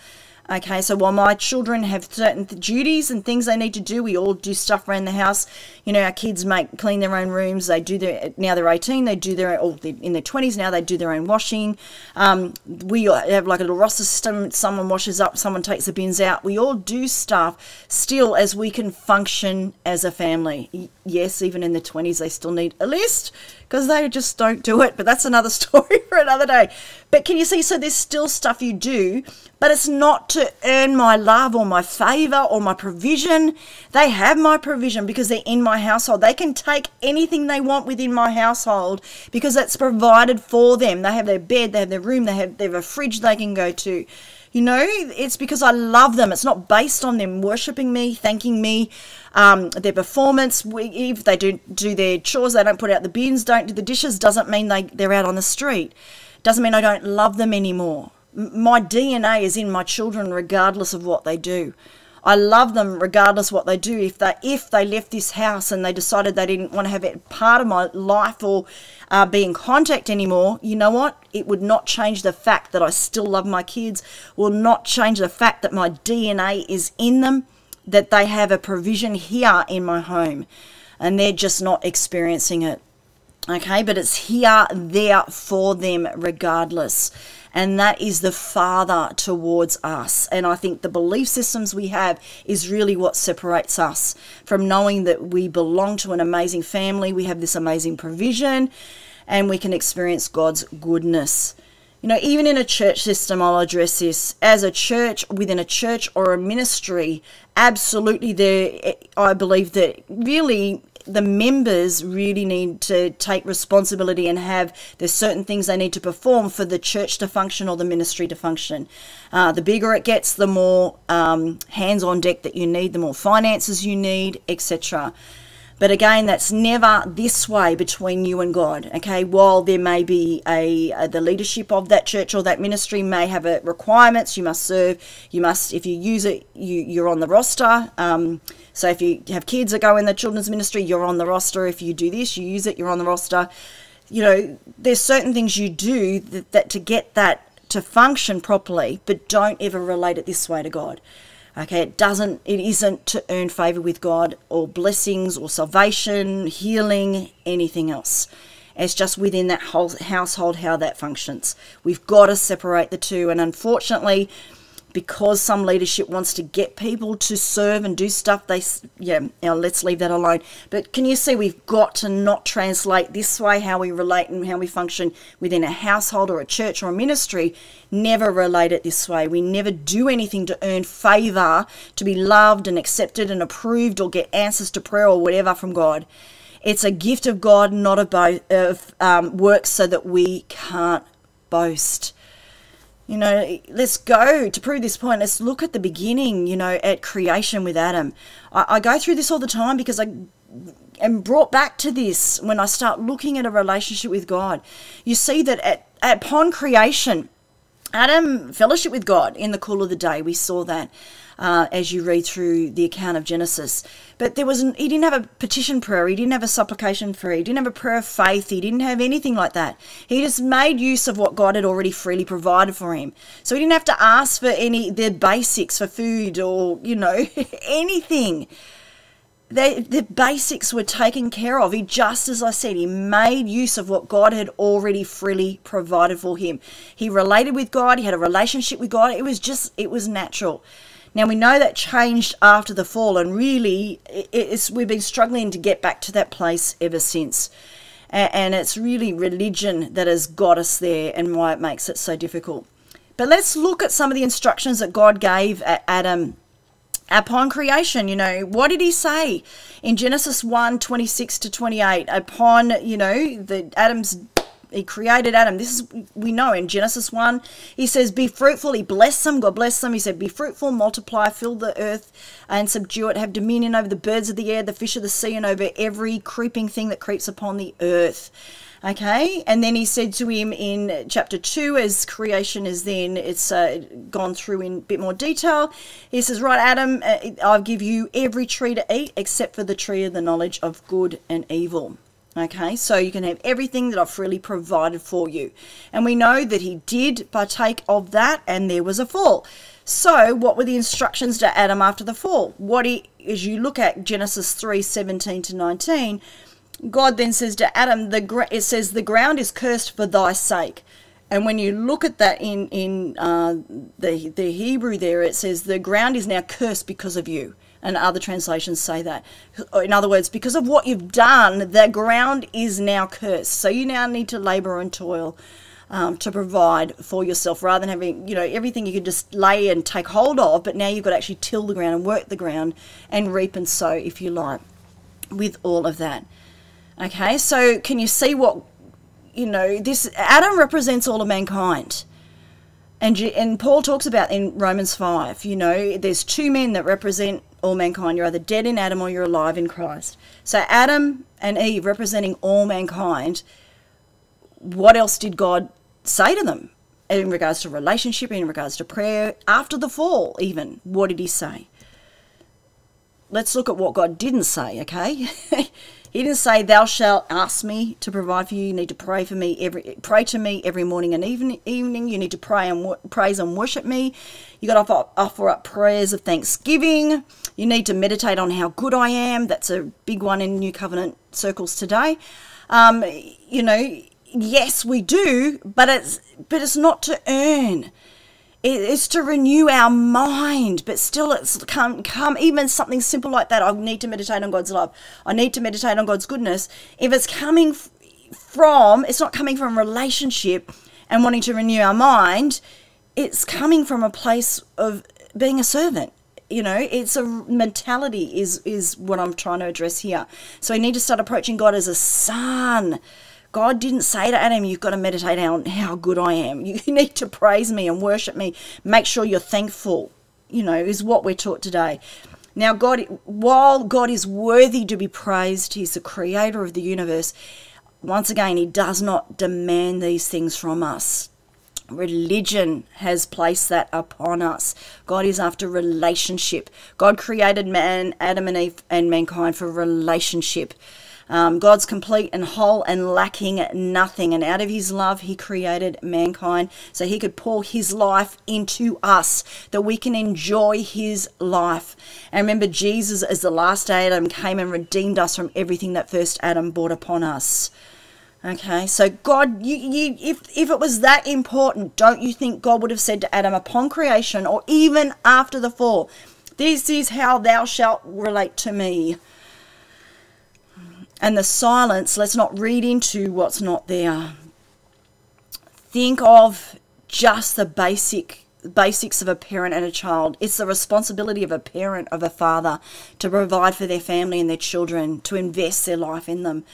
Okay, so while my children have certain duties and things they need to do, we all do stuff around the house. You know, our kids make clean their own rooms. They do their now they're 18. They do their or in their 20s now. They do their own washing. Um, we have like a little roster system. Someone washes up, someone takes the bins out. We all do stuff still as we can function as a family. Yes, even in the 20s, they still need a list because they just don't do it. But that's another story for another day. But can you see? So there's still stuff you do, but it's not to earn my love or my favor or my provision. They have my provision because they're in my household. They can take anything they want within my household because it's provided for them. They have their bed, they have their room, they have, they have a fridge they can go to. You know, it's because I love them. It's not based on them worshiping me, thanking me, um, their performance. We, if they do do their chores, they don't put out the bins, don't do the dishes, doesn't mean they, they're out on the street. Doesn't mean I don't love them anymore. My DNA is in my children regardless of what they do. I love them regardless what they do. If they if they left this house and they decided they didn't want to have it part of my life or uh, be in contact anymore, you know what? It would not change the fact that I still love my kids. Will not change the fact that my DNA is in them. That they have a provision here in my home, and they're just not experiencing it. Okay, but it's here there for them regardless and that is the Father towards us. And I think the belief systems we have is really what separates us from knowing that we belong to an amazing family, we have this amazing provision, and we can experience God's goodness. You know, even in a church system, I'll address this as a church, within a church or a ministry, absolutely there, I believe that really the members really need to take responsibility and have there's certain things they need to perform for the church to function or the ministry to function. Uh, the bigger it gets, the more um, hands on deck that you need, the more finances you need, etc. But again, that's never this way between you and God. Okay, while there may be a, a, the leadership of that church or that ministry may have a requirements, you must serve. You must, if you use it, you you're on the roster. Um, so if you have kids that go in the children's ministry, you're on the roster. If you do this, you use it, you're on the roster. You know, there's certain things you do that, that to get that to function properly, but don't ever relate it this way to God. Okay, it doesn't, it isn't to earn favor with God or blessings or salvation, healing, anything else. It's just within that whole household how that functions. We've got to separate the two, and unfortunately, because some leadership wants to get people to serve and do stuff they yeah now let's leave that alone. But can you see we've got to not translate this way how we relate and how we function within a household or a church or a ministry? Never relate it this way. We never do anything to earn favor to be loved and accepted and approved or get answers to prayer or whatever from god. It's a gift of god not a bo- of um, so that we can't boast you know, let's go to prove this point. Let's look at the beginning, you know, at creation with Adam. I, I go through this all the time because I am brought back to this when I start looking at a relationship with God. You see that at, upon creation, Adam fellowship with God in the cool of the day. We saw that uh, as you read through the account of Genesis. But there was he didn't have a petition prayer, he didn't have a supplication prayer, he didn't have a prayer of faith, he didn't have anything like that. He just made use of what God had already freely provided for him. So he didn't have to ask for any the basics for food or you know anything. they, the basics were taken care of. He, just as I said, he made use of what God had already freely provided for him. He related with God. He had a relationship with God. It was just, it was natural. Now we know that changed after the fall, and really, it's we've been struggling to get back to that place ever since. And it's really religion that has got us there, and why it makes it so difficult. But let's look at some of the instructions that God gave Adam upon creation you know what did he say in genesis 1 26 to 28 upon you know the adam's he created adam. This is we know in genesis 1 he says be fruitful. He blessed them god blessed them. He said be fruitful multiply fill the earth and subdue it. Have dominion over the birds of the air the fish of the sea and over every creeping thing that creeps upon the earth. Okay, and then he said to him in chapter 2, as creation is then, it's uh, gone through in a bit more detail. He says, Right, Adam, uh, I'll give you every tree to eat except for the tree of the knowledge of good and evil. Okay, so you can have everything that I've freely provided for you. And we know that he did partake of that, and there was a fall. So, what were the instructions to Adam after the fall? What he, as you look at Genesis 3 17 to 19, God then says to Adam, the it says the ground is cursed for thy sake. And when you look at that in in uh, the the Hebrew there, it says the ground is now cursed because of you. And other translations say that. In other words, because of what you've done, the ground is now cursed. So you now need to labour and toil um, to provide for yourself rather than having, you know, everything you could just lay and take hold of, but now you've got to actually till the ground and work the ground and reap and sow, if you like, with all of that. Okay, so can you see what, you know, this Adam represents all of mankind. And, and Paul talks about in Romans 5, you know, there's two men that represent all mankind. You're either dead in Adam or you're alive in Christ. So Adam and Eve representing all mankind, what else did God say to them in regards to relationship, in regards to prayer, after the fall, even? What did he say? Let's look at what God didn't say, okay? He didn't say, "Thou shalt ask me to provide for you." You need to pray for me every pray to me every morning and evening. Evening, you need to pray and praise and worship me. You got to offer, offer up prayers of thanksgiving. You need to meditate on how good I am. That's a big one in New Covenant circles today. Um, you know, yes, we do, but it's but it's not to earn it's to renew our mind, but still it's come, come even something simple like that. I need to meditate on God's love. I need to meditate on God's goodness. If it's coming from, it's not coming from relationship and wanting to renew our mind. It's coming from a place of being a servant. You know, it's a mentality is is what I'm trying to address here. So we need to start approaching God as a son God didn't say to Adam, You've got to meditate on how good I am. You need to praise me and worship me. Make sure you're thankful, you know, is what we're taught today. Now, God, while God is worthy to be praised, He's the creator of the universe. Once again, He does not demand these things from us. Religion has placed that upon us. God is after relationship. God created man, Adam and Eve, and mankind for relationship. Um, God's complete and whole and lacking nothing. And out of his love, he created mankind so he could pour his life into us, that we can enjoy his life. And remember, Jesus, as the last Adam, came and redeemed us from everything that first Adam brought upon us. Okay, so God, you, you, if, if it was that important, don't you think God would have said to Adam upon creation or even after the fall, This is how thou shalt relate to me? And the silence, let's not read into what's not there. Think of just the basic basics of a parent and a child. It's the responsibility of a parent, of a father, to provide for their family and their children, to invest their life in them.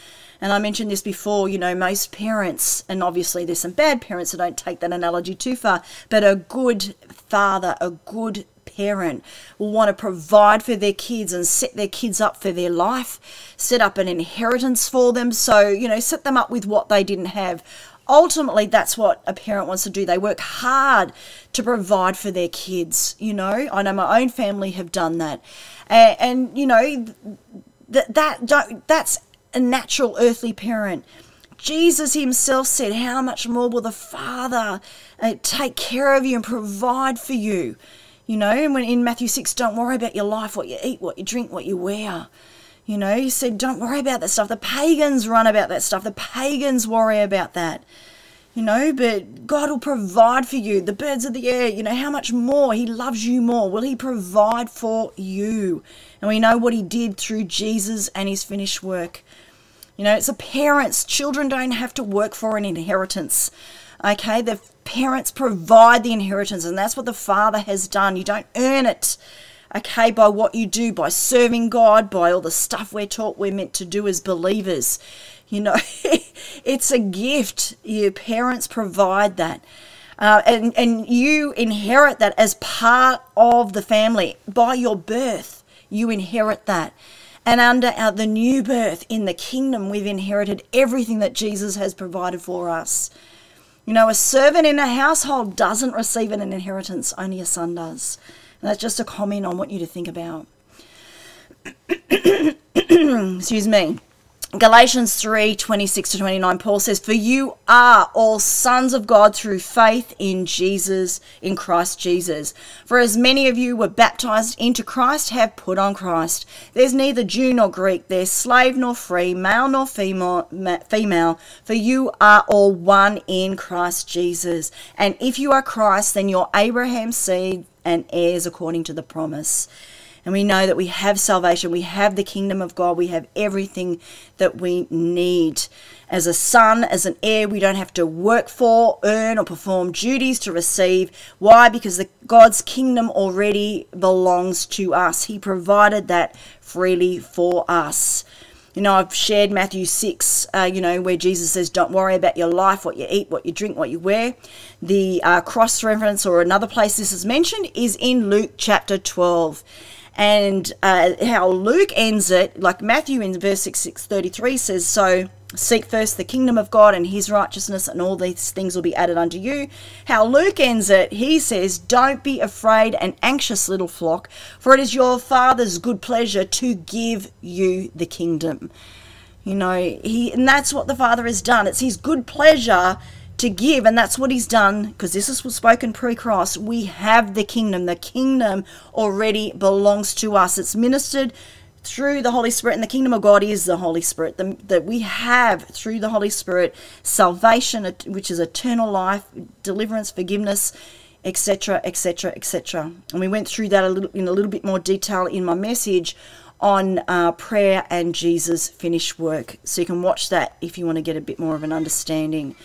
And I mentioned this before, you know, most parents, and obviously there's some bad parents, so don't take that analogy too far, but a good father, a good parent will want to provide for their kids and set their kids up for their life, set up an inheritance for them. So, you know, set them up with what they didn't have. Ultimately, that's what a parent wants to do. They work hard to provide for their kids. You know, I know my own family have done that. And, and you know, that, that don't, that's a natural earthly parent. Jesus himself said, How much more will the Father uh, take care of you and provide for you? You know, when in Matthew 6, don't worry about your life, what you eat, what you drink, what you wear. You know, he said, don't worry about that stuff. The pagans run about that stuff. The pagans worry about that. You know, but God will provide for you. The birds of the air, you know, how much more? He loves you more. Will He provide for you? And we know what He did through Jesus and His finished work. You know, it's a parents. Children don't have to work for an inheritance. Okay, the parents provide the inheritance, and that's what the Father has done. You don't earn it okay, by what you do, by serving God, by all the stuff we're taught we're meant to do as believers. You know, it's a gift. Your parents provide that. Uh, and, and you inherit that as part of the family. By your birth, you inherit that. And under our, the new birth in the kingdom, we've inherited everything that Jesus has provided for us. You know, a servant in a household doesn't receive an inheritance, only a son does. And that's just a comment I want you to think about. Excuse me. Galatians 3 26 to 29, Paul says, For you are all sons of God through faith in Jesus, in Christ Jesus. For as many of you were baptized into Christ, have put on Christ. There's neither Jew nor Greek, there's slave nor free, male nor female, female, for you are all one in Christ Jesus. And if you are Christ, then you're Abraham's seed and heirs according to the promise. And we know that we have salvation, we have the kingdom of God, we have everything that we need. As a son, as an heir, we don't have to work for, earn, or perform duties to receive. Why? Because the, God's kingdom already belongs to us. He provided that freely for us. You know, I've shared Matthew 6, uh, you know, where Jesus says, Don't worry about your life, what you eat, what you drink, what you wear. The uh, cross reference, or another place this is mentioned, is in Luke chapter 12 and uh, how Luke ends it, like Matthew in verse 6, 633 says, So seek first the kingdom of God and his righteousness, and all these things will be added unto you. How Luke ends it, he says, Don't be afraid and anxious, little flock, for it is your Father's good pleasure to give you the kingdom. You know, he and that's what the Father has done. It's his good pleasure to give, and that's what he's done, because this is spoken pre cross. We have the kingdom. The kingdom already belongs to us. It's ministered through the Holy Spirit, and the kingdom of God is the Holy Spirit. The, that we have through the Holy Spirit salvation, which is eternal life, deliverance, forgiveness, etc., etc., etc. And we went through that a little in a little bit more detail in my message on uh, prayer and Jesus' finished work. So you can watch that if you want to get a bit more of an understanding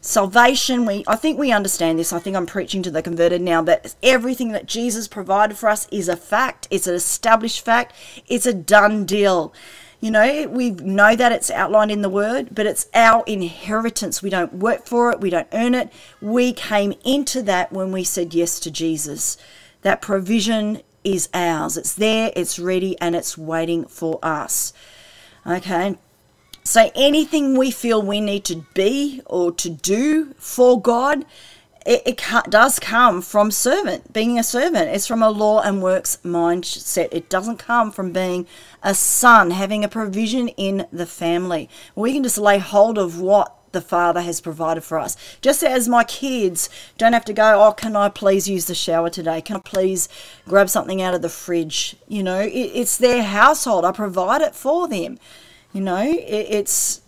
salvation we i think we understand this. I think i'm preaching to the converted now but everything that jesus provided for us is a fact. It's an established fact. It's a done deal. You know we know that it's outlined in the word but it's our inheritance. We don't work for it. We don't earn it. We came into that when we said yes to jesus. That provision is ours. It's there. It's ready and it's waiting for us. Okay so anything we feel we need to be or to do for God, it, it does come from servant, being a servant. It's from a law and works mindset. It doesn't come from being a son, having a provision in the family. We can just lay hold of what the Father has provided for us. Just as my kids don't have to go, oh, can I please use the shower today? Can I please grab something out of the fridge? You know, it, it's their household. I provide it for them. You know, it, it's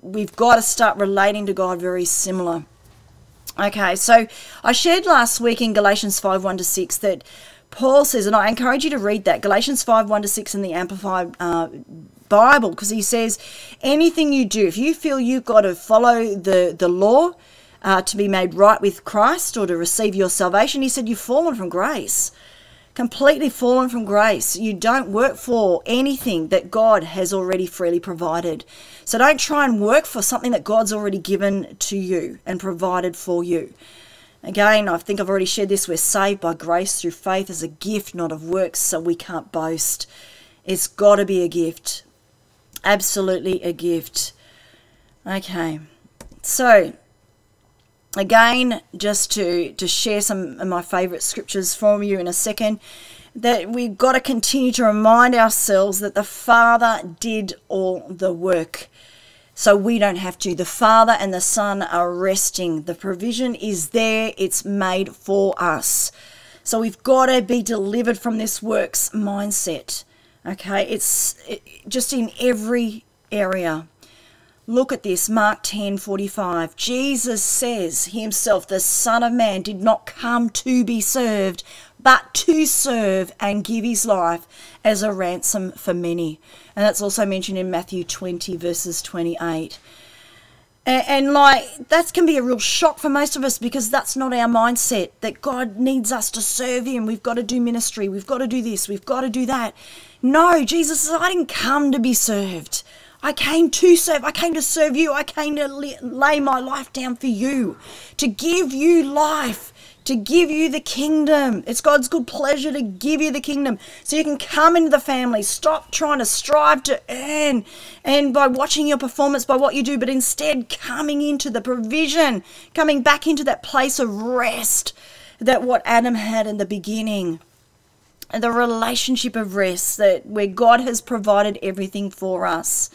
we've got to start relating to God very similar. Okay, so I shared last week in Galatians 5 1 to 6 that Paul says, and I encourage you to read that Galatians 5 1 to 6 in the Amplified uh, Bible, because he says, anything you do, if you feel you've got to follow the, the law uh, to be made right with Christ or to receive your salvation, he said, you've fallen from grace completely fallen from grace. You don't work for anything that God has already freely provided. So don't try and work for something that God's already given to you and provided for you. Again, I think I've already shared this. We're saved by grace through faith as a gift, not of works, so we can't boast. It's got to be a gift. Absolutely a gift. Okay, so again, just to, to share some of my favourite scriptures from you in a second, that we've got to continue to remind ourselves that the Father did all the work. So we don't have to. The Father and the Son are resting. The provision is there, it's made for us. So we've got to be delivered from this works mindset. Okay, it's it, just in every area. Look at this, Mark 10 45. Jesus says himself, the Son of Man did not come to be served, but to serve and give his life as a ransom for many. And that's also mentioned in Matthew 20, verses 28. And, and, like, that can be a real shock for most of us because that's not our mindset that God needs us to serve Him. We've got to do ministry. We've got to do this. We've got to do that. No, Jesus says, I didn't come to be served. I came to serve. I came to serve you. I came to lay my life down for you, to give you life, to give you the kingdom. It's God's good pleasure to give you the kingdom so you can come into the family. Stop trying to strive to earn and by watching your performance, by what you do, but instead coming into the provision, coming back into that place of rest that what Adam had in the beginning the relationship of rest that where God has provided everything for us.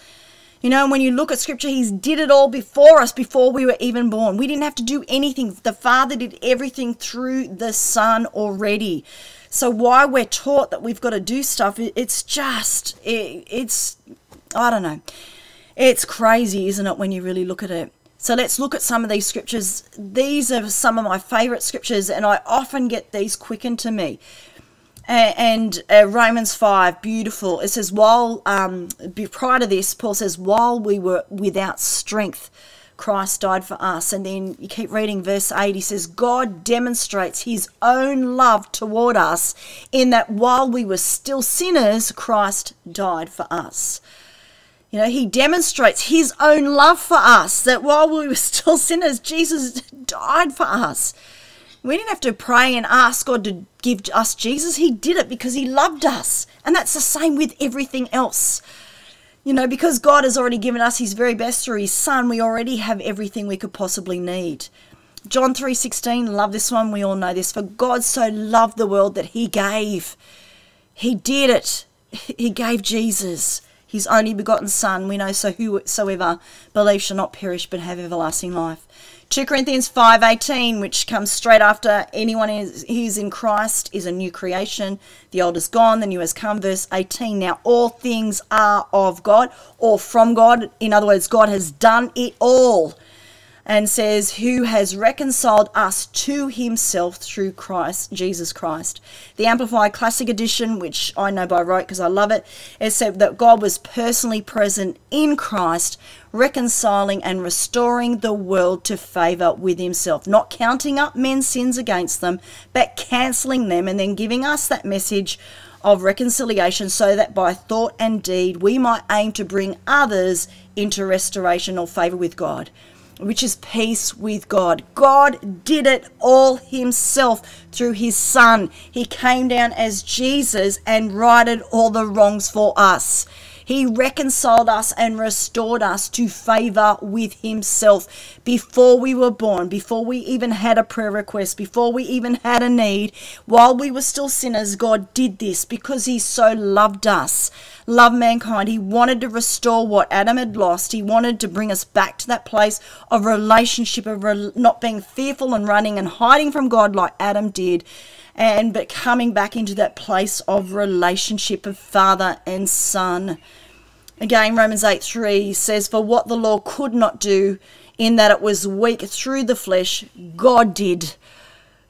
You know, when you look at scripture, He's did it all before us, before we were even born. We didn't have to do anything. The Father did everything through the Son already. So why we're taught that we've got to do stuff, it's just, it, it's, I don't know. It's crazy, isn't it, when you really look at it? So let's look at some of these scriptures. These are some of my favorite scriptures, and I often get these quickened to me and uh, Romans 5, beautiful. It says, while, um, prior to this, Paul says, while we were without strength, Christ died for us. And then you keep reading verse 8, he says, God demonstrates his own love toward us in that while we were still sinners, Christ died for us. You know, he demonstrates his own love for us, that while we were still sinners, Jesus died for us. We didn't have to pray and ask God to give us Jesus. He did it because He loved us. And that's the same with everything else. You know, because God has already given us His very best through His Son, we already have everything we could possibly need. John 3:16, love this one, we all know this. For God so loved the world that he gave. He did it. He gave Jesus, his only begotten son. We know so whosoever believes shall not perish but have everlasting life. 2 Corinthians 5:18 which comes straight after anyone is who's in Christ is a new creation. The old is gone the new has come verse 18 now all things are of God or from God. In other words God has done it all and says, Who has reconciled us to himself through Christ, Jesus Christ. The Amplified Classic Edition, which I know by rote because I love it, it said that God was personally present in Christ, reconciling and restoring the world to favour with himself, not counting up men's sins against them, but cancelling them and then giving us that message of reconciliation so that by thought and deed we might aim to bring others into restoration or favour with God which is peace with God. God did it all himself through his Son. He came down as Jesus and righted all the wrongs for us. He reconciled us and restored us to favor with Himself before we were born, before we even had a prayer request, before we even had a need. While we were still sinners, God did this because He so loved us, loved mankind. He wanted to restore what Adam had lost. He wanted to bring us back to that place of relationship, of not being fearful and running and hiding from God like Adam did and but coming back into that place of relationship of father and son. Again, Romans 8 3 says, For what the law could not do, in that it was weak through the flesh, God did.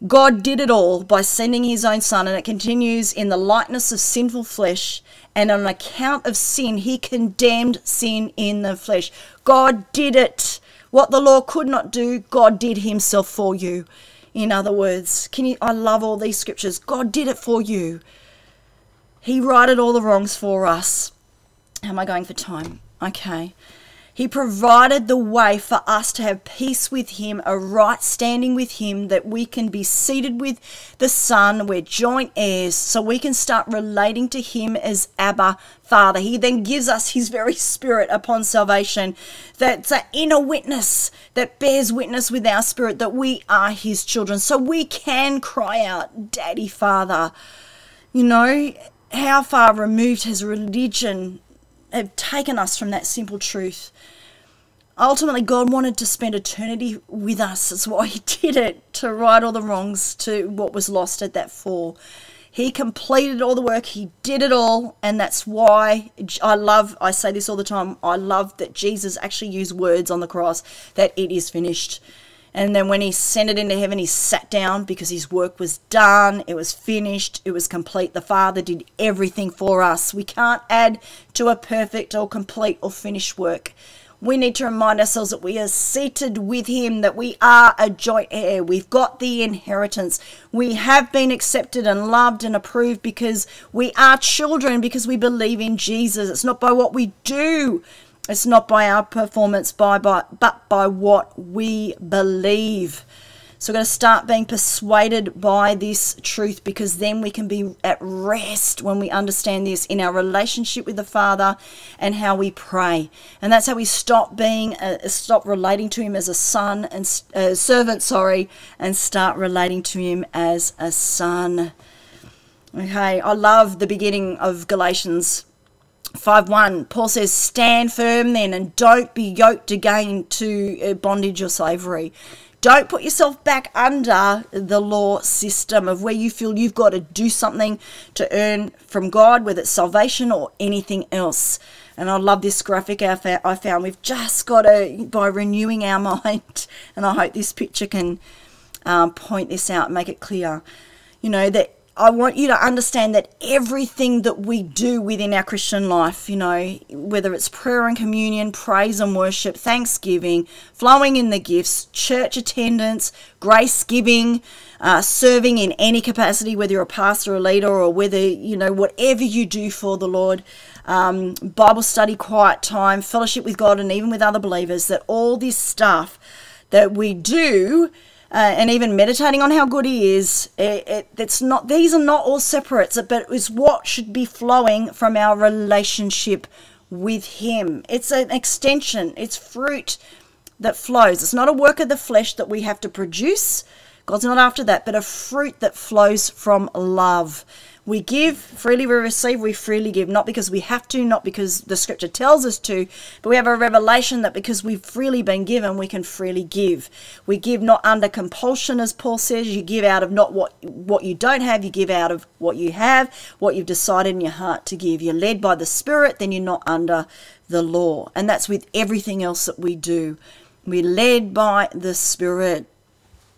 God did it all by sending his own son, and it continues in the likeness of sinful flesh, and on account of sin, he condemned sin in the flesh. God did it. What the law could not do, God did himself for you. In other words, can you I love all these scriptures. God did it for you. He righted all the wrongs for us. How am I going for time? Okay. He provided the way for us to have peace with Him, a right standing with Him, that we can be seated with the Son. We're joint heirs, so we can start relating to Him as Abba Father. He then gives us His very Spirit upon salvation. That's an inner witness that bears witness with our spirit that we are His children. So we can cry out, Daddy, Father. You know, how far removed has religion have taken us from that simple truth. Ultimately, God wanted to spend eternity with us. That's why He did it, to right all the wrongs to what was lost at that fall. He completed all the work, He did it all, and that's why I love, I say this all the time, I love that Jesus actually used words on the cross that it is finished. And then when he sent it into heaven, he sat down because his work was done, it was finished, it was complete. The Father did everything for us. We can't add to a perfect or complete or finished work. We need to remind ourselves that we are seated with Him, that we are a joint heir. We've got the inheritance. We have been accepted and loved and approved because we are children, because we believe in Jesus. It's not by what we do, it's not by our performance, by, by but by what we believe. So we're going to start being persuaded by this truth because then we can be at rest when we understand this in our relationship with the Father and how we pray. And that's how we stop being, uh, stop relating to Him as a son and uh, servant, sorry, and start relating to Him as a son. Okay, I love the beginning of Galatians 5 1, Paul says, Stand firm then and don't be yoked again to uh, bondage or slavery. Don't put yourself back under the law system of where you feel you've got to do something to earn from God, whether it's salvation or anything else. And I love this graphic I found. We've just got to, by renewing our mind, and I hope this picture can um, point this out, make it clear, you know, that I want you to understand that everything that we do within our Christian life, you know, whether it's prayer and communion, praise and worship, thanksgiving, flowing in the gifts, church attendance, grace giving, uh, serving in any capacity, whether you're a pastor or a leader or whether, you know, whatever you do for the Lord, um, Bible study, quiet time, fellowship with God, and even with other believers, that all this stuff that we do uh, and even meditating on how good he is it, it, it's not these are not all separates but it's what should be flowing from our relationship with him. It's an extension it's fruit that flows. It's not a work of the flesh that we have to produce. God's not after that but a fruit that flows from love we give, freely we receive, we freely give, not because we have to, not because the scripture tells us to, but we have a revelation that because we've freely been given, we can freely give. We give not under compulsion, as Paul says. You give out of not what, what you don't have, you give out of what you have, what you've decided in your heart to give. You're led by the Spirit, then you're not under the law. And that's with everything else that we do. We're led by the Spirit.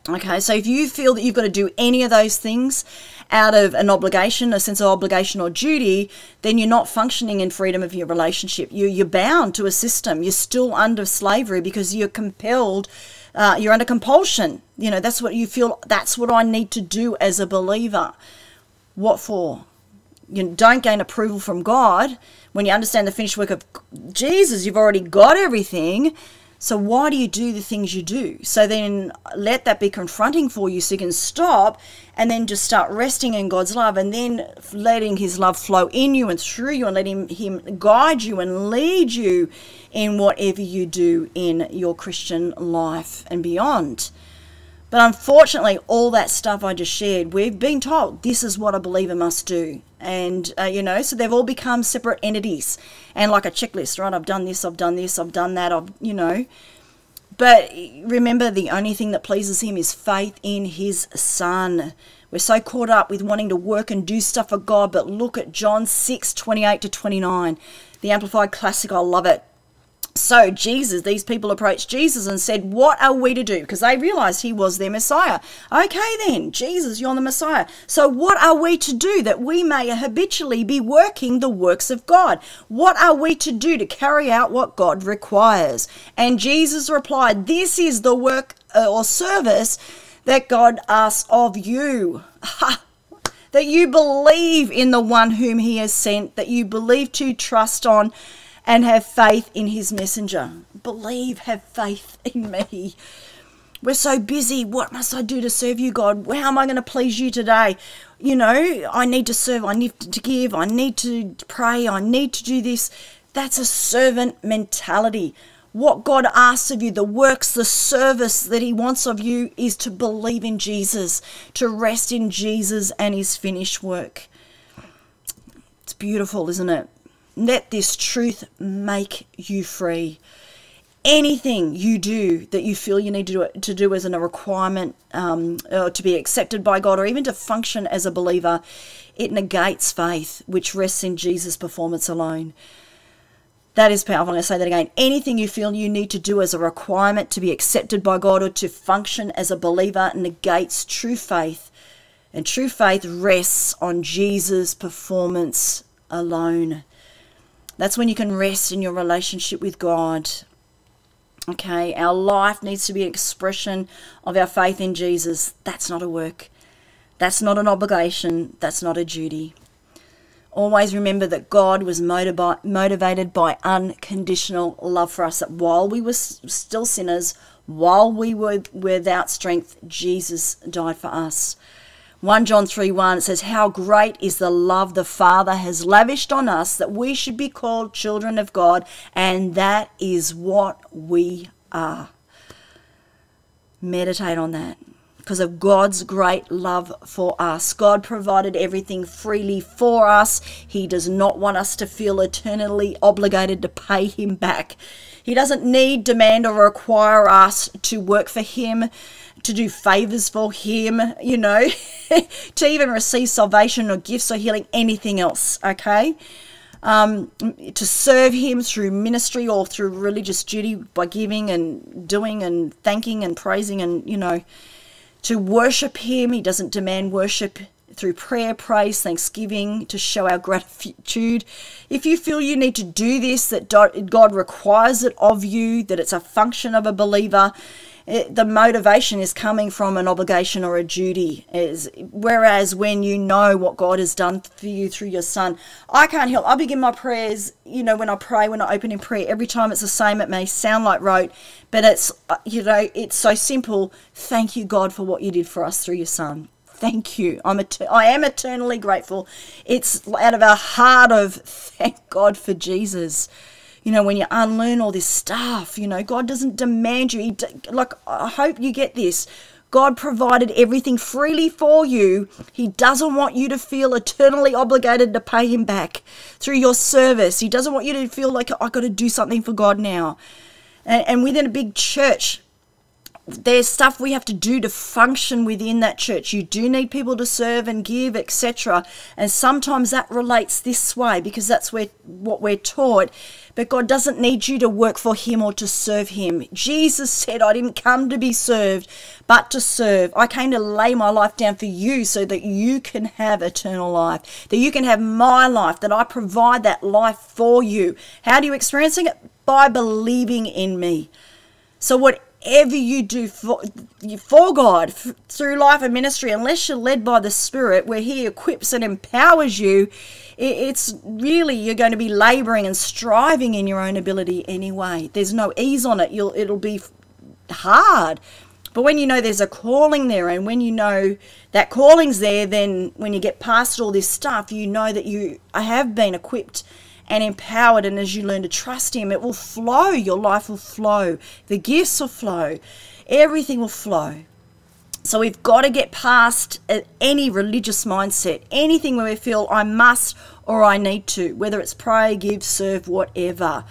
Okay, so if you feel that you've got to do any of those things out of an obligation, a sense of obligation or duty, then you're not functioning in freedom of your relationship. You, you're bound to a system. You're still under slavery because you're compelled, uh, you're under compulsion. You know, that's what you feel, that's what I need to do as a believer. What for? You don't gain approval from God. When you understand the finished work of Jesus, you've already got everything so why do you do the things you do? So then let that be confronting for you so you can stop and then just start resting in God's love and then letting his love flow in you and through you and letting him guide you and lead you in whatever you do in your Christian life and beyond. But unfortunately, all that stuff I just shared, we've been told this is what a believer must do. And, uh, you know, so they've all become separate entities and like a checklist, right? I've done this, I've done this, I've done that, I've, you know. But remember, the only thing that pleases him is faith in his son. We're so caught up with wanting to work and do stuff for God, but look at John 6 28 to 29. The Amplified Classic, I love it. So Jesus, these people approached Jesus and said, What are we to do? Because they realized he was their Messiah. Okay, then, Jesus, you're the Messiah. So what are we to do that we may habitually be working the works of God? What are we to do to carry out what God requires? And Jesus replied, This is the work uh, or service that God asks of you. that you believe in the one whom he has sent, that you believe to trust on and have faith in his messenger. Believe, have faith in me. We're so busy. What must I do to serve you, God? How am I going to please you today? You know, I need to serve, I need to give, I need to pray, I need to do this. That's a servant mentality. What God asks of you, the works, the service that He wants of you is to believe in Jesus, to rest in Jesus and His finished work. It's beautiful, isn't it? Let this truth make you free. anything you do that you feel you need to do, to do as a requirement um, to be accepted by God or even to function as a believer, it negates faith, which rests in Jesus' performance alone. That is powerful. I'm going to say that again. Anything you feel you need to do as a requirement to be accepted by God or to function as a believer negates true faith. And true faith rests on Jesus' performance alone. That's when you can rest in your relationship with God. Okay, our life needs to be an expression of our faith in Jesus. That's not a work. That's not an obligation. That's not a duty. Always remember that God was motiv- motivated by unconditional love for us. That while we were still sinners, while we were without strength, Jesus died for us. 1 John 3 1 it says, How great is the love the Father has lavished on us that we should be called children of God, and that is what we are. Meditate on that because of God's great love for us. God provided everything freely for us. He does not want us to feel eternally obligated to pay Him back. He doesn't need, demand, or require us to work for Him to do favors for him, you know, to even receive salvation or gifts or healing, anything else, okay? Um, to serve him through ministry or through religious duty by giving and doing and thanking and praising and, you know, to worship him. He doesn't demand worship through prayer, praise, thanksgiving to show our gratitude. If you feel you need to do this, that God requires it of you, that it's a function of a believer, it, the motivation is coming from an obligation or a duty. Is whereas when you know what God has done for you through your Son, I can't help. I begin my prayers, you know, when I pray, when I open in prayer, every time it's the same. It may sound like rote, but it's uh, you know, it's so simple. Thank you, God, for what you did for us through your Son thank you. I'm et- I am eternally grateful. It's out of a heart of thank God for Jesus you know, when you unlearn all this stuff, you know, God doesn't demand you. He, like, I hope you get this. God provided everything freely for you. He doesn't want you to feel eternally obligated to pay Him back through your service. He doesn't want you to feel like, I've got to do something for God now. And, and within a big church, there's stuff we have to do to function within that church. You do need people to serve and give, etc. And sometimes that relates this way because that's where what we're taught. But God doesn't need you to work for Him or to serve Him. Jesus said, I didn't come to be served, but to serve. I came to lay my life down for you so that you can have eternal life, that you can have my life, that I provide that life for you. How do you experiencing it? By believing in me. So, what whatever you do for, for God through life and ministry, unless you're led by the Spirit, where He equips and empowers you, it's really you're going to be laboring and striving in your own ability anyway. There's no ease on it. You'll it'll be hard. But when you know there's a calling there, and when you know that calling's there, then when you get past all this stuff, you know that you have been equipped and empowered. And as you learn to trust Him, it will flow. Your life will flow. The gifts will flow. Everything will flow. So we've got to get past uh, any religious mindset, anything where we feel I must or I need to, whether it's pray, give, serve, whatever.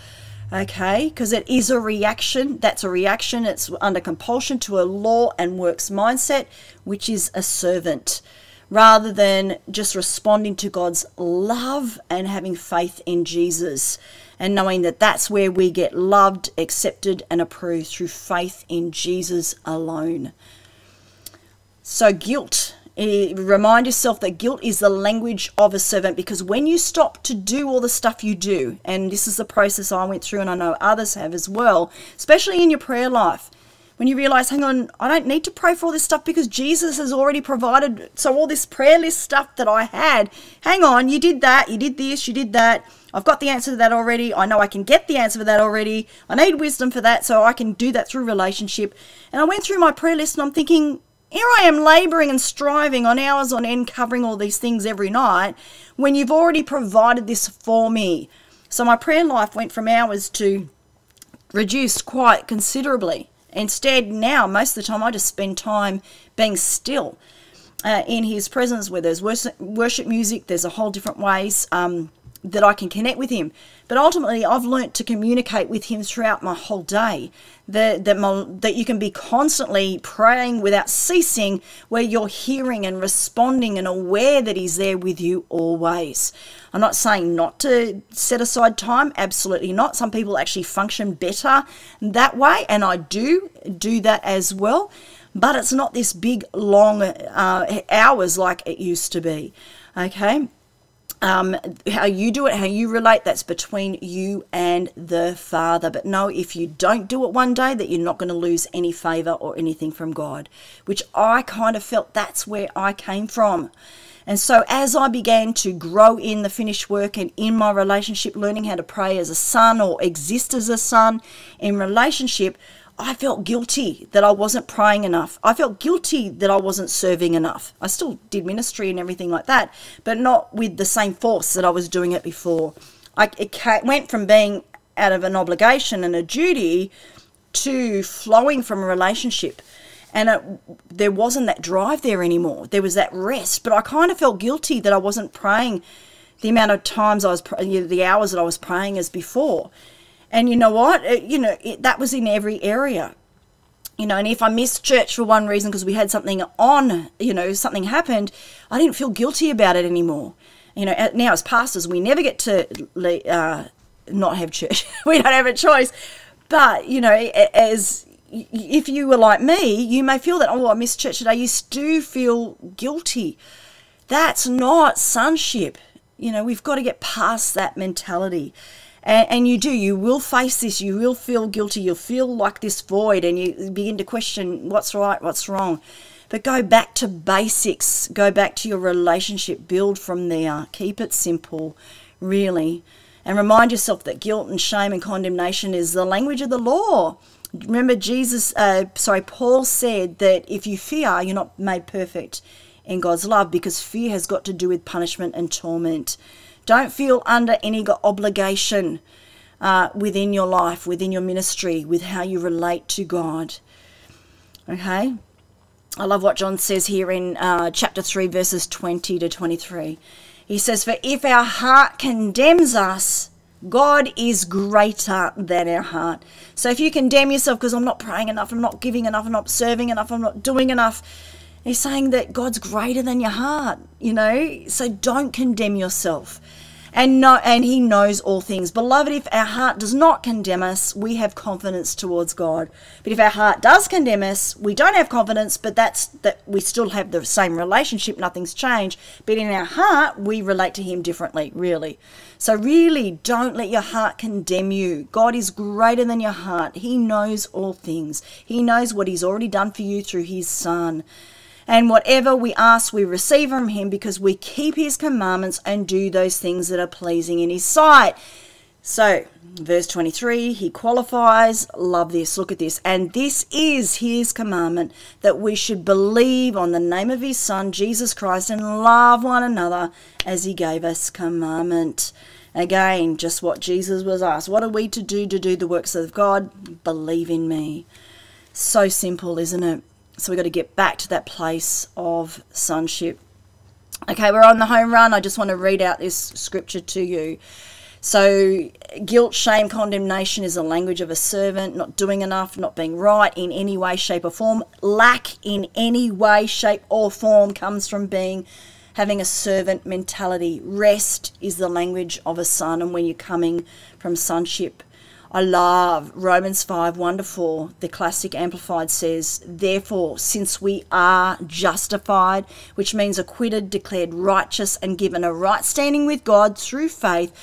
Okay, because it is a reaction. That's a reaction. It's under compulsion to a law and works mindset, which is a servant rather than just responding to God's love and having faith in Jesus and knowing that that's where we get loved, accepted, and approved through faith in Jesus alone. So, guilt. Eh, remind yourself that guilt is the language of a servant because when you stop to do all the stuff you do, and this is the process I went through and I know others have as well, especially in your prayer life, when you realize, hang on, I don't need to pray for all this stuff because Jesus has already provided. So, all this prayer list stuff that I had, hang on, you did that, you did this, you did that. I've got the answer to that already. I know I can get the answer for that already. I need wisdom for that, so I can do that through relationship. And I went through my prayer list and I'm thinking, here I am laboring and striving on hours on end, covering all these things every night when you've already provided this for me. So, my prayer life went from hours to reduced quite considerably. Instead, now, most of the time, I just spend time being still uh, in His presence where there's worship, music, there's a whole different ways. Um, that I can connect with Him. But ultimately, I've learnt to communicate with Him throughout my whole day. That that, my, that you can be constantly praying without ceasing, where you're hearing and responding and aware that He's there with you always. I'm not saying not to set aside time, absolutely not. Some people actually function better that way, and I do do that as well. But it's not this big long uh, hours like it used to be. Okay um, how you do it, how you relate, that's between you and the Father. But know if you don't do it one day, that you're not going to lose any favor or anything from God, which I kind of felt that's where I came from. And so, as I began to grow in the finished work and in my relationship, learning how to pray as a son or exist as a son in relationship, I felt guilty that I wasn't praying enough. I felt guilty that I wasn't serving enough. I still did ministry and everything like that, but not with the same force that I was doing it before. I, it went from being out of an obligation and a duty to flowing from a relationship. And it, there wasn't that drive there anymore. There was that rest, but I kind of felt guilty that I wasn't praying the amount of times I was, the hours that I was praying as before. And you know what? It, you know, it, that was in every area. You know, and if I missed church for one reason because we had something on, you know, something happened, I didn't feel guilty about it anymore. You know, now as pastors, we never get to uh, not have church. we don't have a choice. But, you know, as if you were like me, you may feel that, oh, I missed church today. You do feel guilty. That's not sonship. You know, we've got to get past that mentality. And, and you do, you will face this, you will feel guilty, you'll feel like this void, and you begin to question what's right, what's wrong. But go back to basics, go back to your relationship, build from there, keep it simple, really. And remind yourself that guilt and shame and condemnation is the language of the law. Remember, Jesus, uh, sorry, Paul said that if you fear, you're not made perfect in God's love because fear has got to do with punishment and torment. Don't feel under any obligation uh, within your life, within your ministry, with how you relate to God. Okay? I love what John says here in uh, chapter 3, verses 20 to 23. He says, For if our heart condemns us, God is greater than our heart. So if you condemn yourself because I'm not praying enough, I'm not giving enough, I'm not serving enough, I'm not doing enough, He's saying that God's greater than your heart, you know? So don't condemn yourself. And no, and he knows all things. Beloved, if our heart does not condemn us, we have confidence towards God. But if our heart does condemn us, we don't have confidence, but that's that we still have the same relationship, nothing's changed. But in our heart, we relate to him differently, really. So really don't let your heart condemn you. God is greater than your heart. He knows all things. He knows what he's already done for you through his son. And whatever we ask, we receive from him because we keep his commandments and do those things that are pleasing in his sight. So, verse 23, he qualifies, love this, look at this. And this is his commandment that we should believe on the name of his Son, Jesus Christ, and love one another as he gave us commandment. Again, just what Jesus was asked. What are we to do to do the works of God? Believe in me. So simple, isn't it? So we've got to get back to that place of sonship. Okay, we're on the home run. I just want to read out this scripture to you. So, guilt, shame, condemnation is the language of a servant, not doing enough, not being right in any way, shape, or form. Lack in any way, shape, or form comes from being having a servant mentality. Rest is the language of a son, and when you're coming from sonship, I love Romans 5 1 to 4. The classic amplified says, Therefore, since we are justified, which means acquitted, declared righteous, and given a right standing with God through faith,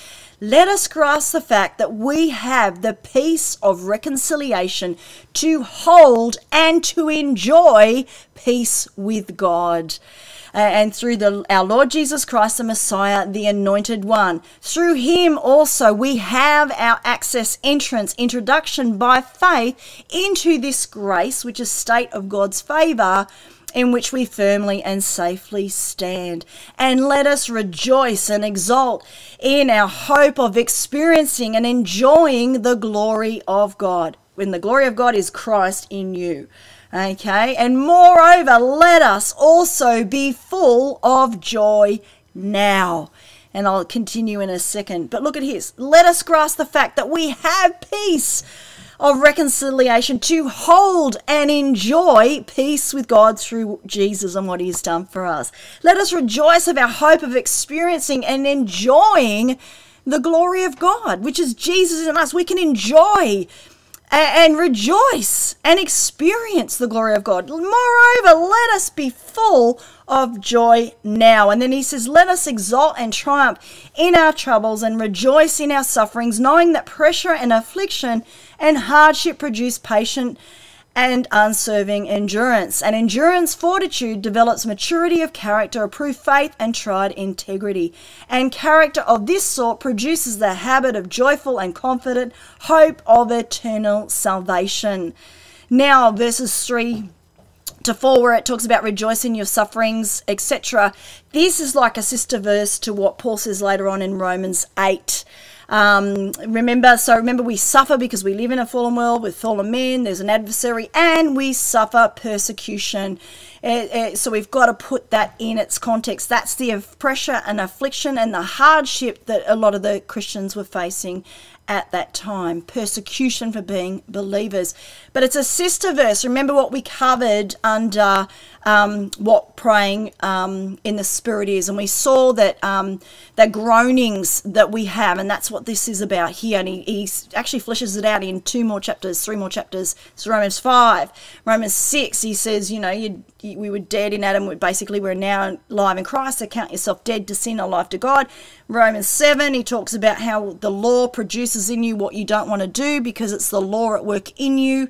let us grasp the fact that we have the peace of reconciliation to hold and to enjoy peace with God Uh, and through the, our Lord Jesus Christ, the Messiah, the Anointed One. Through him also we have our access, entrance, introduction by faith into this grace, which is state of God's favor in which we firmly and safely stand. And let us rejoice and exult in our hope of experiencing and enjoying the glory of God. When the glory of God is Christ in you. Okay, and moreover, let us also be full of joy now. And I'll continue in a second. But look at his. Let us grasp the fact that we have peace of reconciliation to hold and enjoy peace with God through Jesus and what He has done for us. Let us rejoice of our hope of experiencing and enjoying the glory of God, which is Jesus in us. We can enjoy and rejoice and experience the glory of God. Moreover, let us be full of joy now. And then he says, Let us exalt and triumph in our troubles and rejoice in our sufferings, knowing that pressure and affliction and hardship produce patient and unserving endurance. And endurance fortitude develops maturity of character, approved faith, and tried integrity. And character of this sort produces the habit of joyful and confident hope of eternal salvation. Now, verses 3 to 4, where it talks about rejoicing your sufferings, etc. This is like a sister verse to what Paul says later on in Romans 8. Um, remember, so remember, we suffer because we live in a fallen world with fallen men. There's an adversary, and we suffer persecution. so we've got to put that in its context. That's the pressure and affliction and the hardship that a lot of the Christians were facing at that time persecution for being believers. But it's a sister verse. Remember what we covered under um, what praying um, in the Spirit is. And we saw that um, the groanings that we have, and that's what this is about here. And he, he actually fleshes it out in two more chapters, three more chapters. So Romans 5, Romans 6, he says, you know, you, we were dead in Adam. Basically, we're now alive in Christ. So count yourself dead to sin, alive to God. Romans 7, he talks about how the law produces in you what you don't want to do because it's the law at work in you.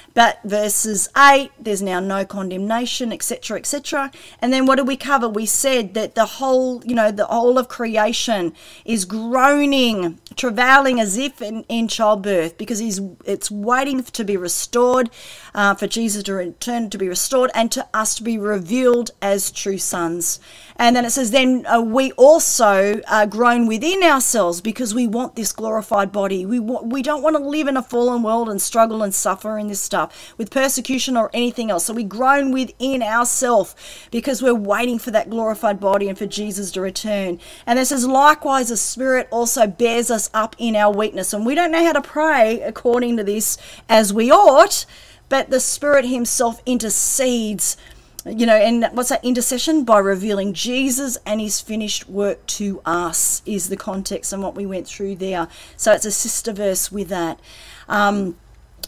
But verses 8, there's now no condemnation, etc., etc. And then what did we cover? We said that the whole, you know, the whole of creation is groaning, travailing as if in, in childbirth because he's it's waiting to be restored, uh, for Jesus to return to be restored, and to us to be revealed as true sons. And then it says, then uh, we also uh, groan within ourselves because we want this glorified body. We we don't want to live in a fallen world and struggle and suffer in this stuff with persecution or anything else. So we groan within ourselves because we're waiting for that glorified body and for Jesus to return. And it says, likewise, the Spirit also bears us up in our weakness. And we don't know how to pray according to this as we ought, but the Spirit Himself intercedes you know, and what's that intercession? By revealing Jesus and his finished work to us, is the context and what we went through there. So it's a sister verse with that. Um,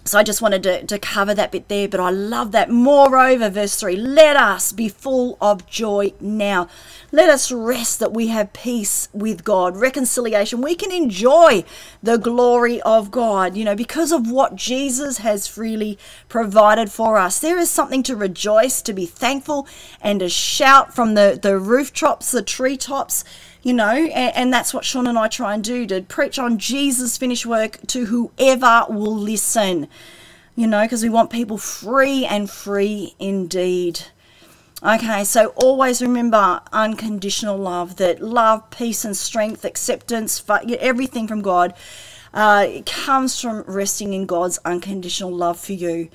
so I just wanted to, to cover that bit there, but I love that. Moreover, verse 3 let us be full of joy now. Let us rest that we have peace with God, reconciliation. We can enjoy the glory of God, you know, because of what Jesus has freely provided for us. There is something to rejoice, to be thankful, and to shout from the, the rooftops, the treetops you know, and, and, that's what Sean and I try and do to preach on Jesus' finished work to whoever will listen, you know, because we want people free and free indeed. Okay, so always remember unconditional love, that love, peace, and strength, acceptance, everything from God, uh, it comes from resting in God's unconditional love for you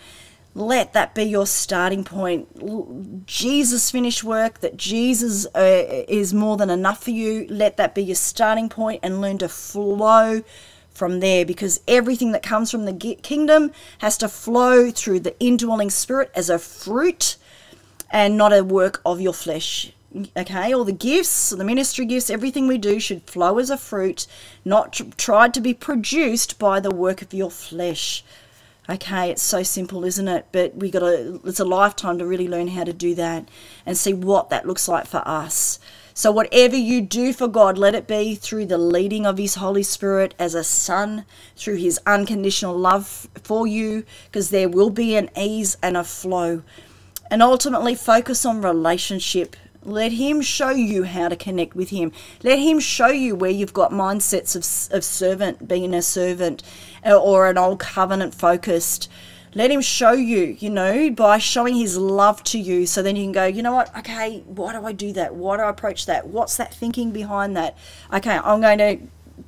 let that be your starting point. Jesus finished work, that Jesus uh, is more than enough for you. Let that be your starting point and learn to flow from there because everything that comes from the kingdom has to flow through the indwelling spirit as a fruit and not a work of your flesh. Okay, all the gifts, the ministry gifts, everything we do should flow as a fruit, not tried to be produced by the work of your flesh. Okay, it's so simple, isn't it? But we got to, it's a lifetime to really learn how to do that and see what that looks like for us. So, whatever you do for God, let it be through the leading of His Holy Spirit as a son, through His unconditional love for you, because there will be an ease and a flow. And ultimately, focus on relationship let him show you how to connect with him. Let him show you where you've got mindsets of, of servant, being a servant, uh, or an old covenant focused. Let him show you, you know, by showing his love to you. So then you can go, you know what? Okay, why do I do that? Why do I approach that? What's that thinking behind that? Okay, I'm going to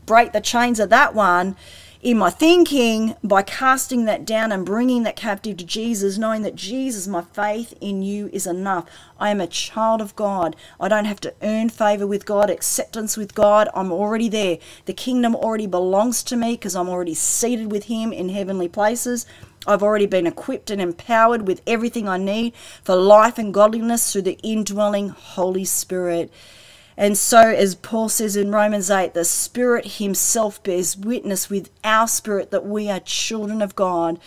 break the chains of that one in my thinking by casting that down and bringing that captive to Jesus, knowing that Jesus, my faith in you is enough. I am a child of God. I don't have to earn favor with God, acceptance with God. I'm already there. The kingdom already belongs to me because I'm already seated with Him in heavenly places. I've already been equipped and empowered with everything I need for life and godliness through the indwelling Holy Spirit. And so, as Paul says in Romans 8, the Spirit Himself bears witness with our spirit that we are children of God.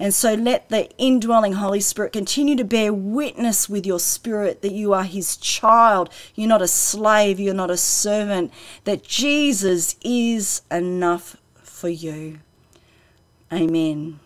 And so, let the indwelling Holy Spirit continue to bear witness with your spirit that you are His child. You're not a slave, you're not a servant, that Jesus is enough for you. Amen.